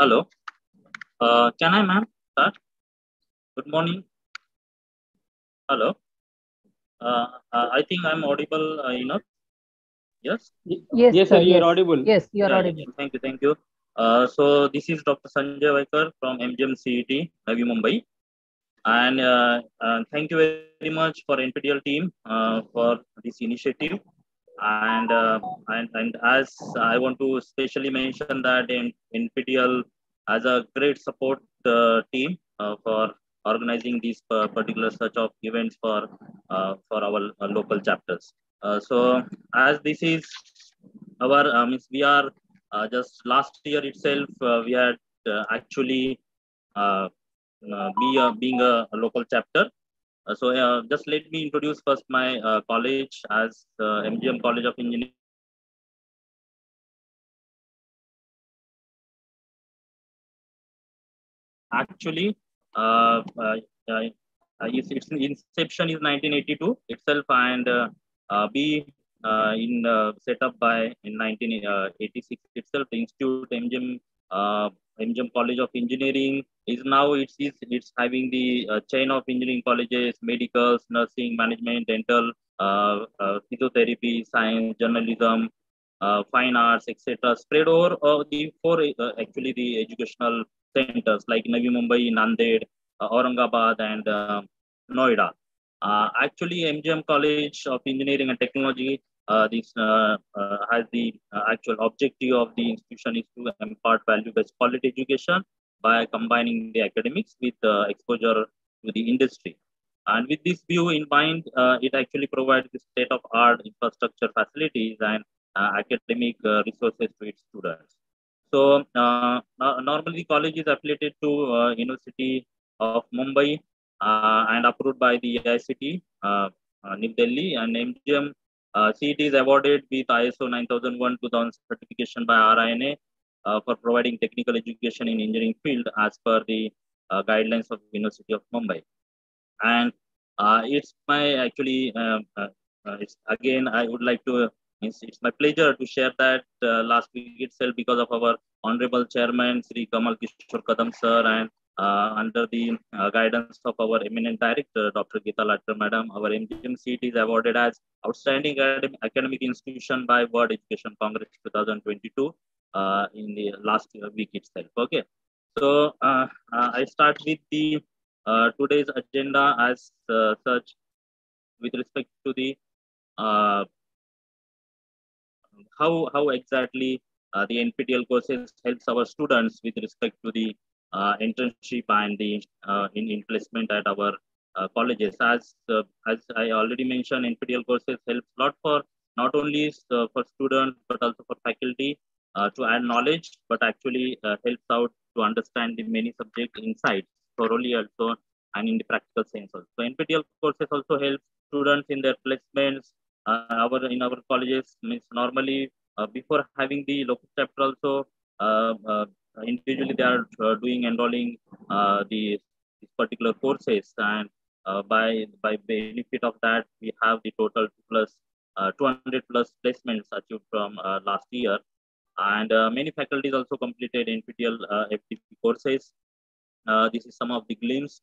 Hello. Uh, can I, ma'am, start? Good morning. Hello. Uh, uh, I think I'm audible uh, enough. Yes. Yes, Yes, sir, sir, you yes. are audible. Yes, you are Yeah, audible. Thank you. Thank you. Uh, so this is Dr. Sanjay Vaikar from MGM CET, Navi Mumbai. And uh, uh, thank you very much for NPTEL team uh, for this initiative. And, uh, and and as I want to especially mention that in NPTEL has a great support uh, team uh, for organizing these particular such of events for for our local chapters. So as this is our means we are uh, just last year itself uh, we had uh, actually be a, being a, a local chapter. Uh, so uh, just let me introduce first my uh, college as uh, MGM College of Engineering. actually, uh, uh, uh, its, its inception is 1982 itself, and uh, uh, B uh, in uh, set up by in 1986 itself. The Institute MGM uh, MGM College of Engineering is now it's it's, it's having the uh, chain of engineering colleges, medicals, nursing, management, dental, uh, uh, physiotherapy, science, journalism, uh, fine arts, etc. Spread over uh, the four uh, actually the educational centers like Navi Mumbai, Nanded, Aurangabad, and Noida. Actually, MGM College of Engineering and Technology this uh, uh, has the uh, actual objective of the institution is to impart value-based quality education by combining the academics with uh, exposure to the industry. And with this view in mind, uh, it actually provides the state-of-art infrastructure facilities and uh, academic uh, resources to its students. So uh, no- normally, college is affiliated to uh, University of Mumbai uh, and approved by the AICTE, uh, uh, New Delhi, and MGM uh, CET is awarded with ISO 9001 2000 certification by RINA uh, for providing technical education in engineering field as per the uh, guidelines of University of Mumbai. And uh, it's my actually, um, uh, uh, it's, again, I would like to, it's, it's my pleasure to share that last week itself because of our honorable chairman, Sri Kamal Kishore Kadam sir, and under the uh, guidance of our eminent director, Dr. Geeta Lathkar Madam, our MGM CET is awarded as Outstanding Academic, Institution by World Education Congress 2022 uh, in the last week itself. Okay, so uh, uh, I start with the uh, today's agenda as uh, such with respect to the uh, how how exactly uh, the NPTEL courses helps our students with respect to the uh, internship and the uh, in, in placement at our uh, colleges. As uh, as I already mentioned, NPTEL courses helps a lot for not only uh, for students but also for faculty uh, to add knowledge, but actually uh, helps out to understand the many subject insights thoroughly also and in the practical sense also. So NPTEL courses also help students in their placements. Uh, our in our colleges means normally uh, before having the local chapter also uh, uh, individually they are uh, doing enrolling uh, the these particular courses and uh, by by benefit of that we have the total plus uh, 200 plus placements achieved from uh, last year and uh, many faculties also completed NPTEL uh, FDP courses. Uh, this is some of the glimpse.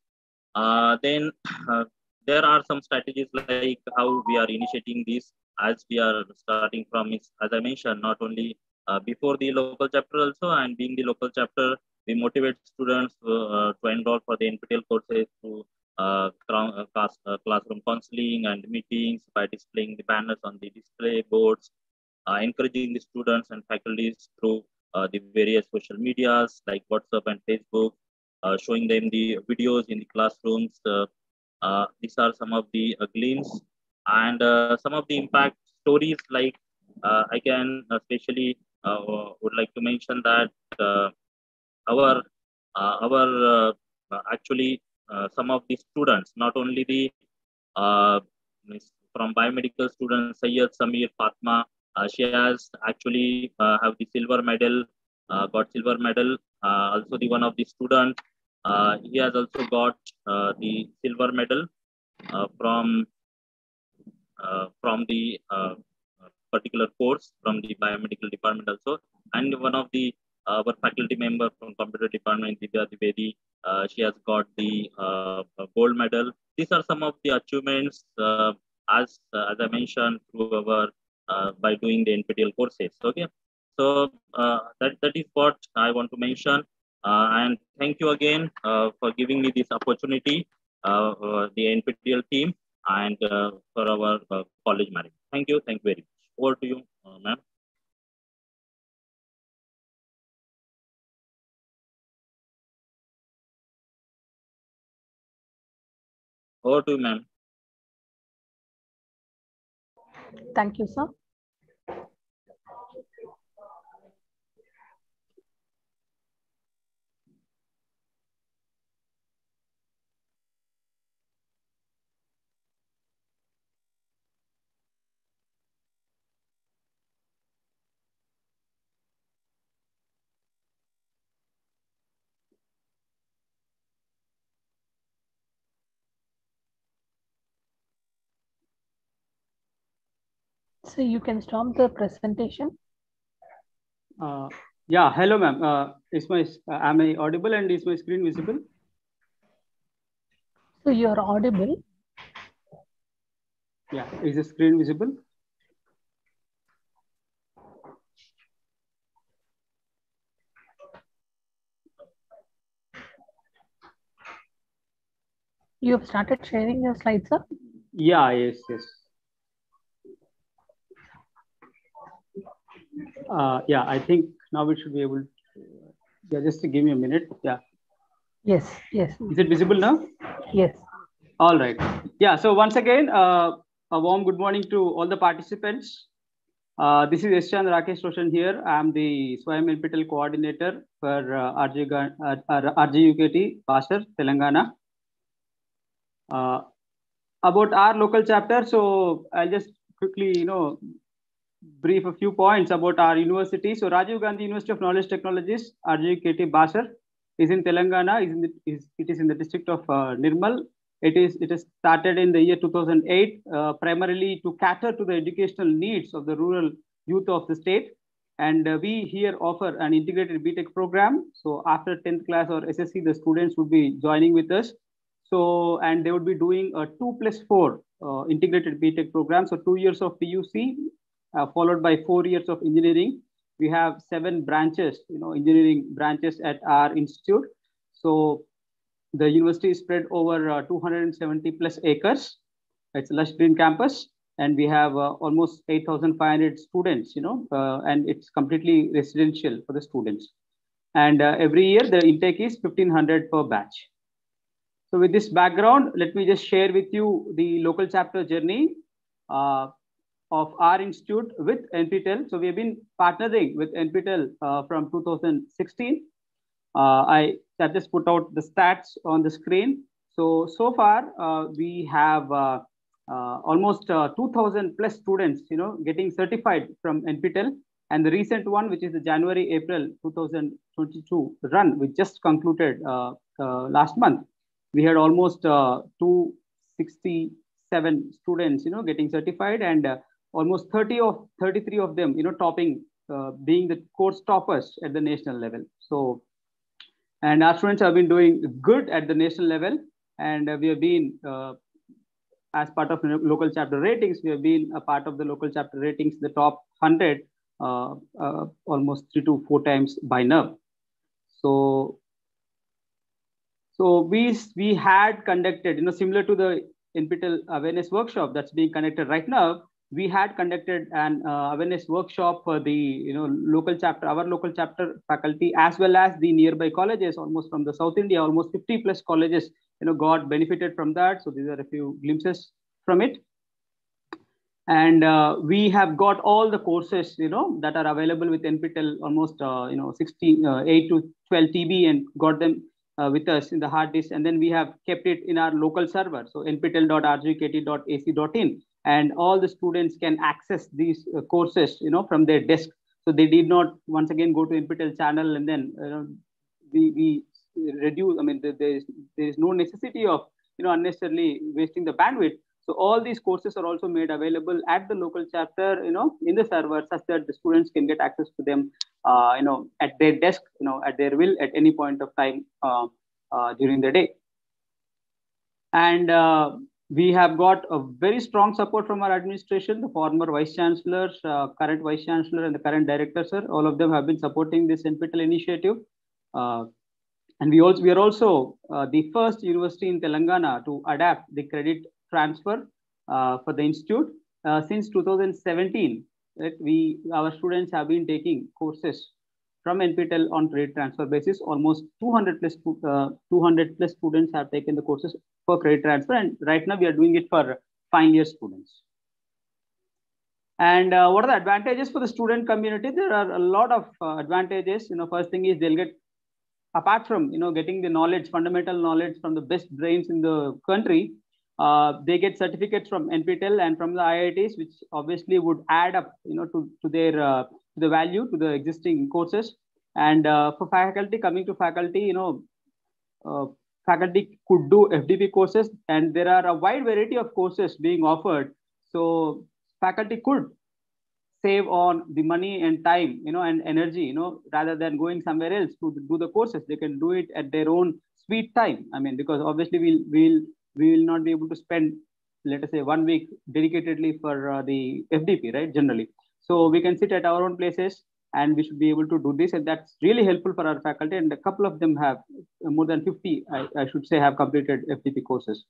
Uh, then uh, there are some strategies like how we are initiating this as we are starting from, as I mentioned, not only uh, before the local chapter also and being the local chapter, we motivate students uh, to enroll for the NPTEL courses through uh, uh, class, classroom counseling and meetings by displaying the banners on the display boards, encouraging the students and faculties through the various social medias like WhatsApp and Facebook, showing them the videos in the classrooms. These are some of the glimpses and some of the impact stories like uh, I can especially uh, would like to mention that uh, our uh, our uh, actually some of the students, not only the from biomedical students, Sayyid Samir Fatma, she has actually have the silver medal, got silver medal. Also the one of the student, uh, he has also got the silver medal from from the particular course from the biomedical department also, and one of the uh, our faculty member from computer department, Divya Divedi, uh, she has got the uh, gold medal. These are some of the achievements uh, as uh, as I mentioned through our uh, by doing the NPTEL courses. Okay, so that that is what I want to mention. And thank you again for giving me this opportunity, the NPTEL team, and for our college management. Thank you. Thank you very much. Over to you, uh, ma'am. Over to you, ma'am. Thank you, sir. So you can stop the presentation. Uh, yeah, hello, ma'am. Uh, is my uh, am I audible and is my screen visible? So you're audible. Yeah, is the screen visible? You have started sharing your slides, sir. Yeah, yes, yes. Uh, yeah, I think now we should be able to. Yeah, just to give me a minute. Yeah. Yes, yes. Is it visible now? Yes. All right. Yeah. So once again, uh, a warm good morning to all the participants. Uh, this is Eschan Rakesh Roshan here. I'm the Swayam NPTEL coordinator for uh, RJ, uh, Basar, Telangana. Uh, about our local chapter, so I'll just quickly, you know, brief a few points about our university. So Rajiv Gandhi University of Knowledge Technologies, RGUKT Basar, is in Telangana. Is in the, is, it is in the district of uh, Nirmal. It is it is started in the year 2008, uh, primarily to cater to the educational needs of the rural youth of the state. And uh, we here offer an integrated BTech program. So after 10th class or SSC, the students would be joining with us. So and they would be doing a two plus four uh, integrated BTech program. So two years of PUC, followed by four years of engineering. We have seven branches, you know, engineering branches at our institute. So the university is spread over uh, 270 plus acres. It's a lush green campus, and we have uh, almost 8,500 students, you know, uh, and it's completely residential for the students. And uh, every year the intake is 1,500 per batch. So with this background, let me just share with you the local chapter journey. Of our institute with NPTEL. So we have been partnering with NPTEL uh, from 2016. Uh, I have just put out the stats on the screen. So, so far uh, we have uh, uh, almost uh, 2000 plus students, you know, getting certified from NPTEL. And the recent one, which is the January, April 2022 run, which just concluded last month, we had almost 267 students, you know, getting certified and almost 30 of 33 of them, you know, topping, uh, being the course toppers at the national level. So, and our students have been doing good at the national level, and uh, we have been, uh, as part of local chapter ratings, we have been a part of the local chapter ratings, the top 100, almost three to four times by now. So, so we we had conducted, you know, similar to the NPTEL awareness workshop that's being conducted right now we had conducted an uh, awareness workshop for the you know local chapter our local chapter faculty as well as the nearby colleges almost from the south india almost 50 plus colleges you know got benefited from that. So these are a few glimpses from it. And uh, we have got all the courses you know that are available with nptel almost uh, you know 16 uh, 8 to 12 tb and got them uh, with us in the hard disk. And then we have kept it in our local server. So nptel.rjkt.ac.in and all the students can access these uh, courses you know from their desk. So they did not once again go to nptel channel and then we, we reduce i mean there is there is no necessity of you know unnecessarily wasting the bandwidth. So all these courses are also made available at the local chapter you know in the server such that the students can get access to them uh, you know at their desk you know at their will at any point of time uh, uh, during the day. And uh, we have got a very strong support from our administration, the former vice chancellors, uh, current vice chancellor, and the current director, sir. All of them have been supporting this NPTEL initiative. Uh, and we also we are also uh, the first university in Telangana to adapt the credit transfer uh, for the institute uh, since 2017. Right? We our students have been taking courses from NPTEL on credit transfer basis. Almost 200 plus, uh, 200 plus students have taken the courses for credit transfer. And right now we are doing it for final year students. And uh, what are the advantages for the student community? There are a lot of uh, advantages. You know, first thing is they'll get, apart from, you know, getting the knowledge, fundamental knowledge from the best brains in the country, uh, they get certificates from NPTEL and from the IITs, which obviously would add up, you know, to, to their uh, the value to the existing courses. And uh, for faculty, coming to faculty, you know, uh, faculty could do FDP courses, and there are a wide variety of courses being offered. So faculty could save on the money and time, you know, and energy, you know, rather than going somewhere else to do the courses. They can do it at their own sweet time. I mean, because obviously we'll we'll we will not be able to spend, let us say, one week dedicatedly for uh, the FDP, right? Generally, so we can sit at our own places and we should be able to do this, and that's really helpful for our faculty. And a couple of them have more than 50, I, I should say, have completed FDP courses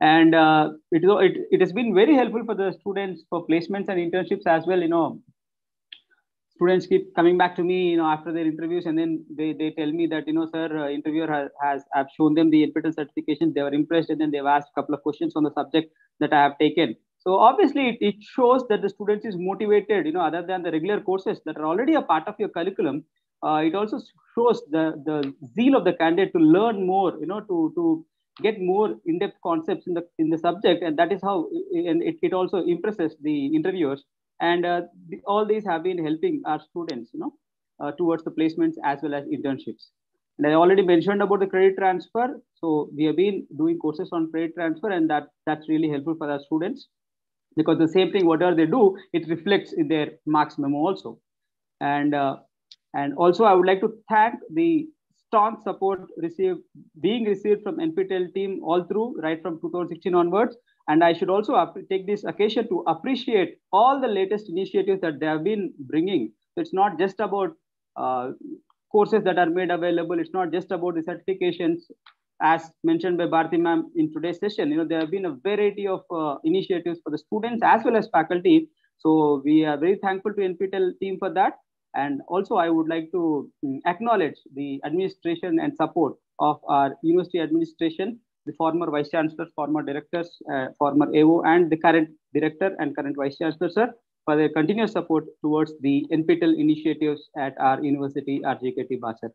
and uh, it, it, it has been very helpful for the students for placements and internships as well you know students keep coming back to me you know after their interviews and then they, they tell me that you know sir uh, interviewer has, has i've shown them the NPTEL certification they were impressed and then they've asked a couple of questions on the subject that i have taken so obviously it, it shows that the student is motivated you know other than the regular courses that are already a part of your curriculum uh, it also shows the the zeal of the candidate to learn more you know to to get more in-depth concepts in the in the subject. And that is how and it, it also impresses the interviewers. And uh, the, all these have been helping our students you know uh, towards the placements as well as internships. And i already mentioned about the credit transfer. So we have been doing courses on credit transfer and that that's really helpful for our students because the same thing whatever they do it reflects in their marks memo also and uh, and also i would like to thank the strong support received being received from NPTEL team all through right from 2016 onwards. And I should also take this occasion to appreciate all the latest initiatives that they have been bringing. It's not just about uh, courses that are made available. It's not just about the certifications, as mentioned by Bharti ma'am in today's session. You know there have been a variety of uh, initiatives for the students as well as faculty. So we are very thankful to NPTEL team for that. And also, I would like to mm, acknowledge the administration and support of our university administration, the former vice chancellors, former directors, uh, former AO, and the current director and current vice chancellor, sir, for their continuous support towards the NPTEL initiatives at our university, RGUKT Basar.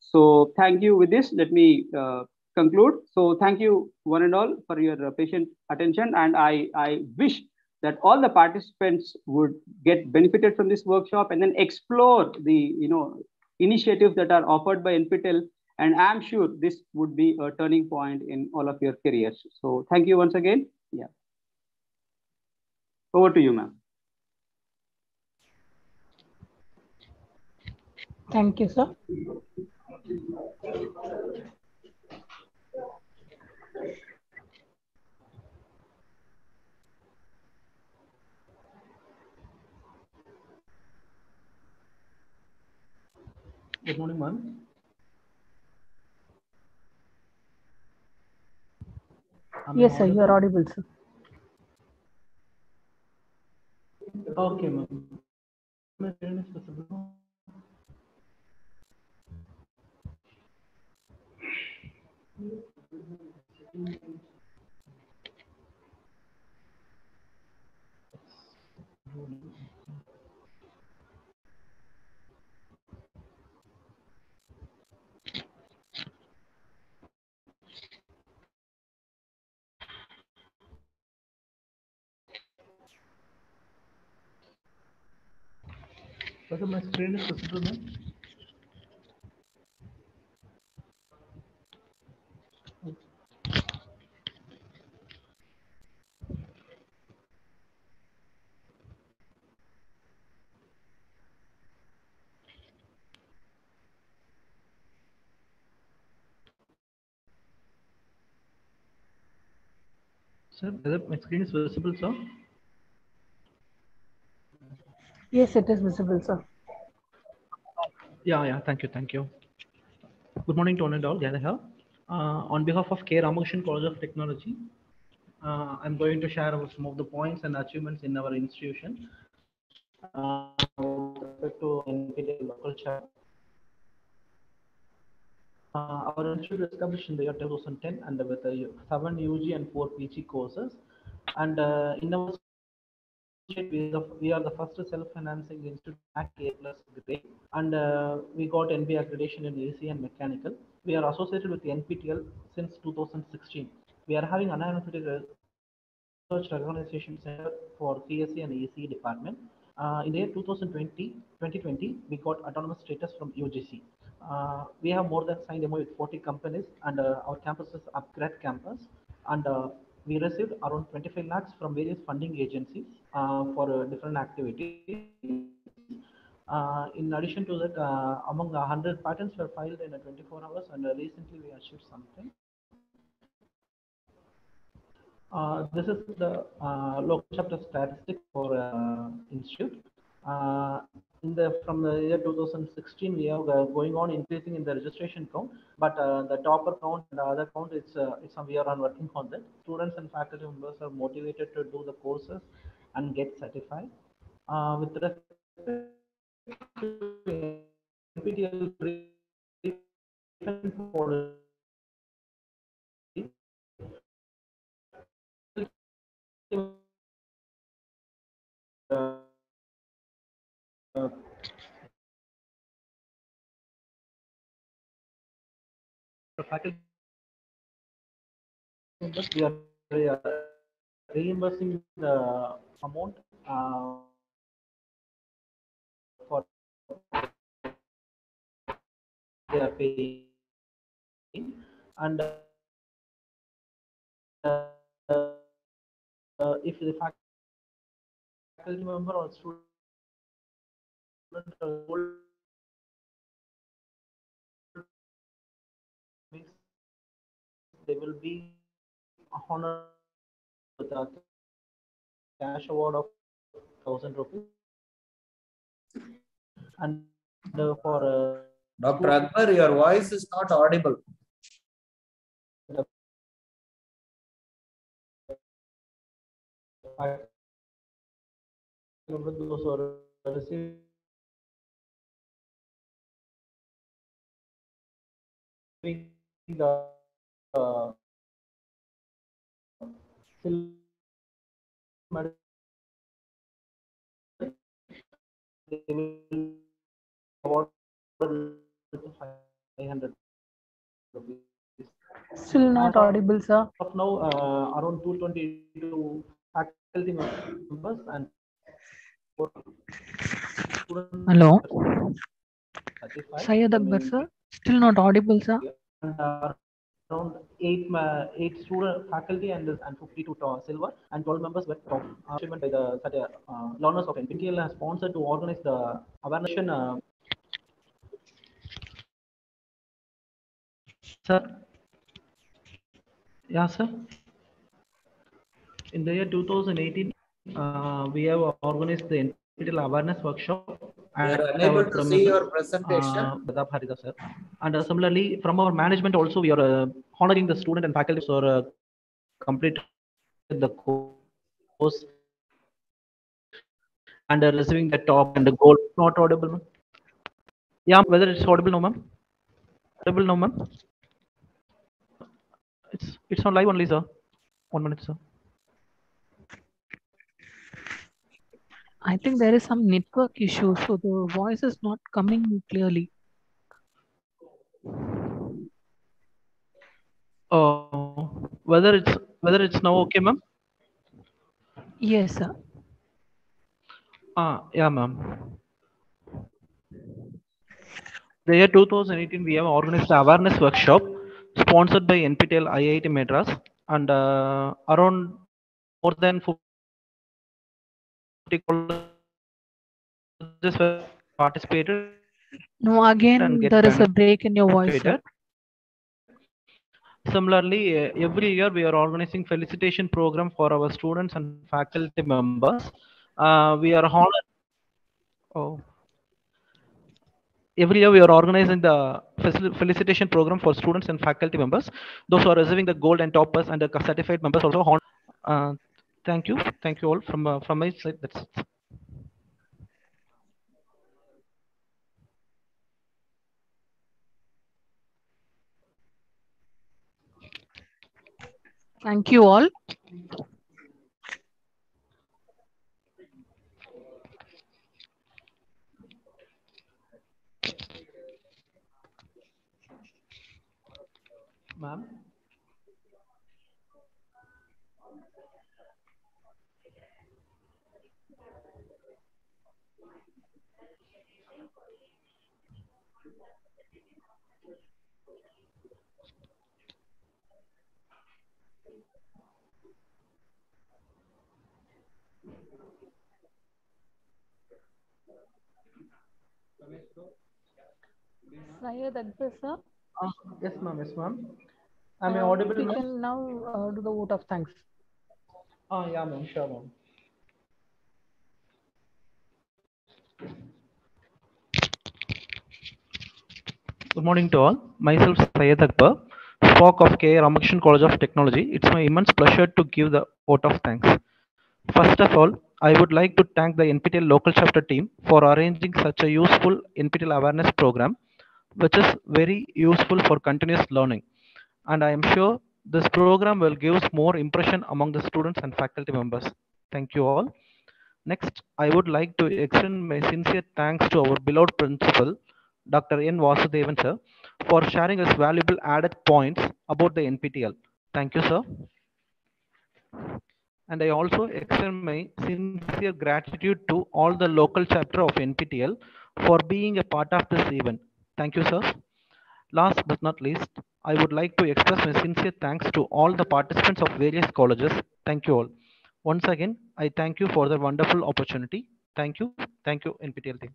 So thank you. With this, let me uh, conclude. So thank you one and all for your uh, patient attention. And I, I wish that all the participants would get benefited from this workshop and then explore the you know initiatives that are offered by NPTEL. And I'm sure this would be a turning point in all of your careers. So thank you once again. Yeah. Over to you, ma'am. Thank you, sir. Good morning, ma'am. Yes, sir, you are audible, sir. Okay, ma'am. My screen is visible. Whether my screen is visible, ma'am? Sir, my screen is visible, sir? Yes, it is visible, sir. Yeah, yeah. Thank you. Thank you. Good morning to one and all. Here. Uh, on behalf of K. Ramakrishnan College of Technology, uh, I'm going to share some of the points and achievements in our institution. Uh, to local. Uh, our institute was established in the year 2010 and with uh, seven UG and four PG courses. And uh, in our we are, the, we are the first self-financing institute at A plus grade, and uh, we got NB accreditation in AC and mechanical. We are associated with NPTEL since 2016. We are having an research organization center for CSE and AC department. Uh, in the year 2020, 2020, we got autonomous status from UGC. Uh, we have more than signed MOU with 40 companies, and uh, our campus is upgrade campus. And uh, we received around 25 lakhs from various funding agencies uh, for uh, different activities. Uh, in addition to that, uh, among 100 patents were filed in uh, 24 hours, and uh, recently we achieved something. Uh, this is the local chapter statistics for institute. In the from the year 2016, we are uh, going on increasing in the registration count, but uh, the topper count and the other count, it's uh, it's we are on working on that. Students and faculty members are motivated to do the courses and get certified. Uh, with respect to uh, faculty we are we are reimbursing the amount uh, for they are paying and uh, uh, if the faculty member or student means they will be honored with a cash award of thousand rupees. And uh, for uh, Dr. Akbar, your voice is not audible. I those who are the uh, silver medal, they will award 500 rupees. Still not audible, sir. Of now, uh, around 222 faculty members and Hello. Syed Akbar, sir. Still not audible, sir. Uh, around eight ma- eight student faculty and and 52 to silver and 12 members were top achievement by the such uh, learners of NPTEL has sponsored to organize the awareness. Uh, sir, yeah, sir. In the year 2018, uh, we have organized the NPTEL awareness workshop. We are unable to see your presentation. Uh, Pratap sir. And uh, similarly, from our management also, we are uh, honoring the student and faculty who are uh, completed the course and uh, receiving the top and the gold. Not audible, ma'am. Yeah, whether it's audible, no, ma'am. Audible, no, ma'am. It's it's on live only, sir. One minute, sir. I think there is some network issue, so the voice is not coming clearly. Uh, whether it's whether it's now okay, ma'am. Yes, sir. Ah, yeah, ma'am. The year 2018, we have organized awareness workshop sponsored by NPTEL IIT Madras, and uh, around more than 50 participated. No, again, there is a break in your voice. Similarly, uh, every year we are organizing felicitation program for our students and faculty members. Uh, we are honored. Oh. Every year we are organizing the felicitation program for students and faculty members. Those who are receiving the gold and toppers and the certified members also honored. Uh, thank you. Thank you all from uh, from my side. That's it. Thank you all. Ma'am. Syed Akbar, sir. Uh, yes, ma'am. Yes, ma'am. Am I Uh, audible, We can now uh, do the vote of thanks. Ah, yeah, ma'am. Sure, ma'am. Good morning to all. Myself Syed Akbar, SPOC of K. Ramakrishnan College of Technology. It's my immense pleasure to give the vote of thanks. First of all, I would like to thank the NPTEL local chapter team for arranging such a useful NPTEL awareness program, which is very useful for continuous learning. And I am sure this program will give more impression among the students and faculty members. Thank you all. Next, I would like to extend my sincere thanks to our beloved principal, Dr. N. Vasudevan sir, for sharing his valuable added points about the NPTEL. Thank you, sir. And I also extend my sincere gratitude to all the local chapter of NPTEL for being a part of this event. Thank you, sir. Last but not least, I would like to express my sincere thanks to all the participants of various colleges. Thank you all. Once again, I thank you for the wonderful opportunity. Thank you. Thank you, NPTEL team.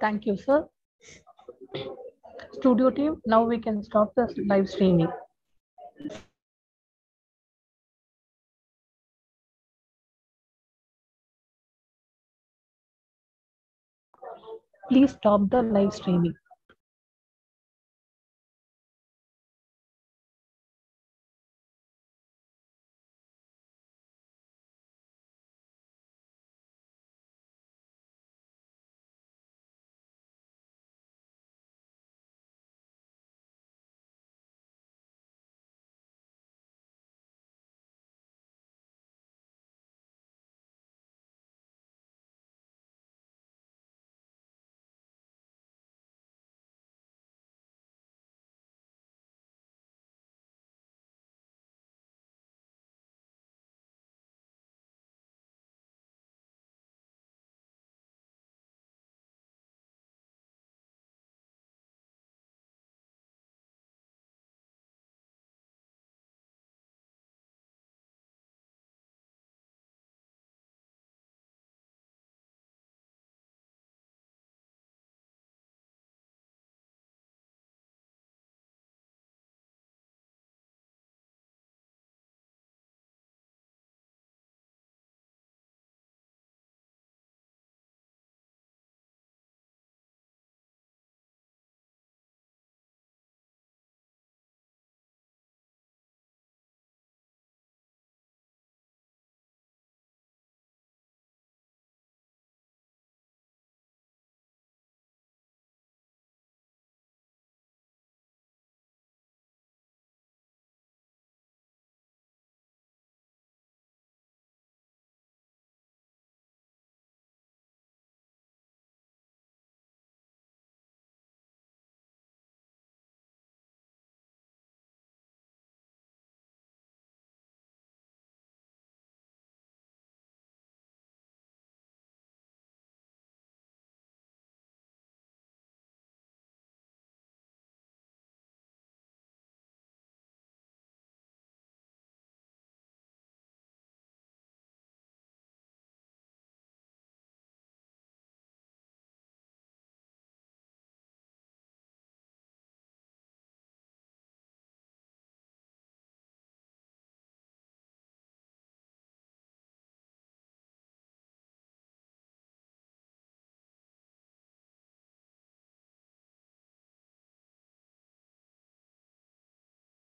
Thank you, sir. Studio team, now we can stop the live streaming. Please stop the live streaming.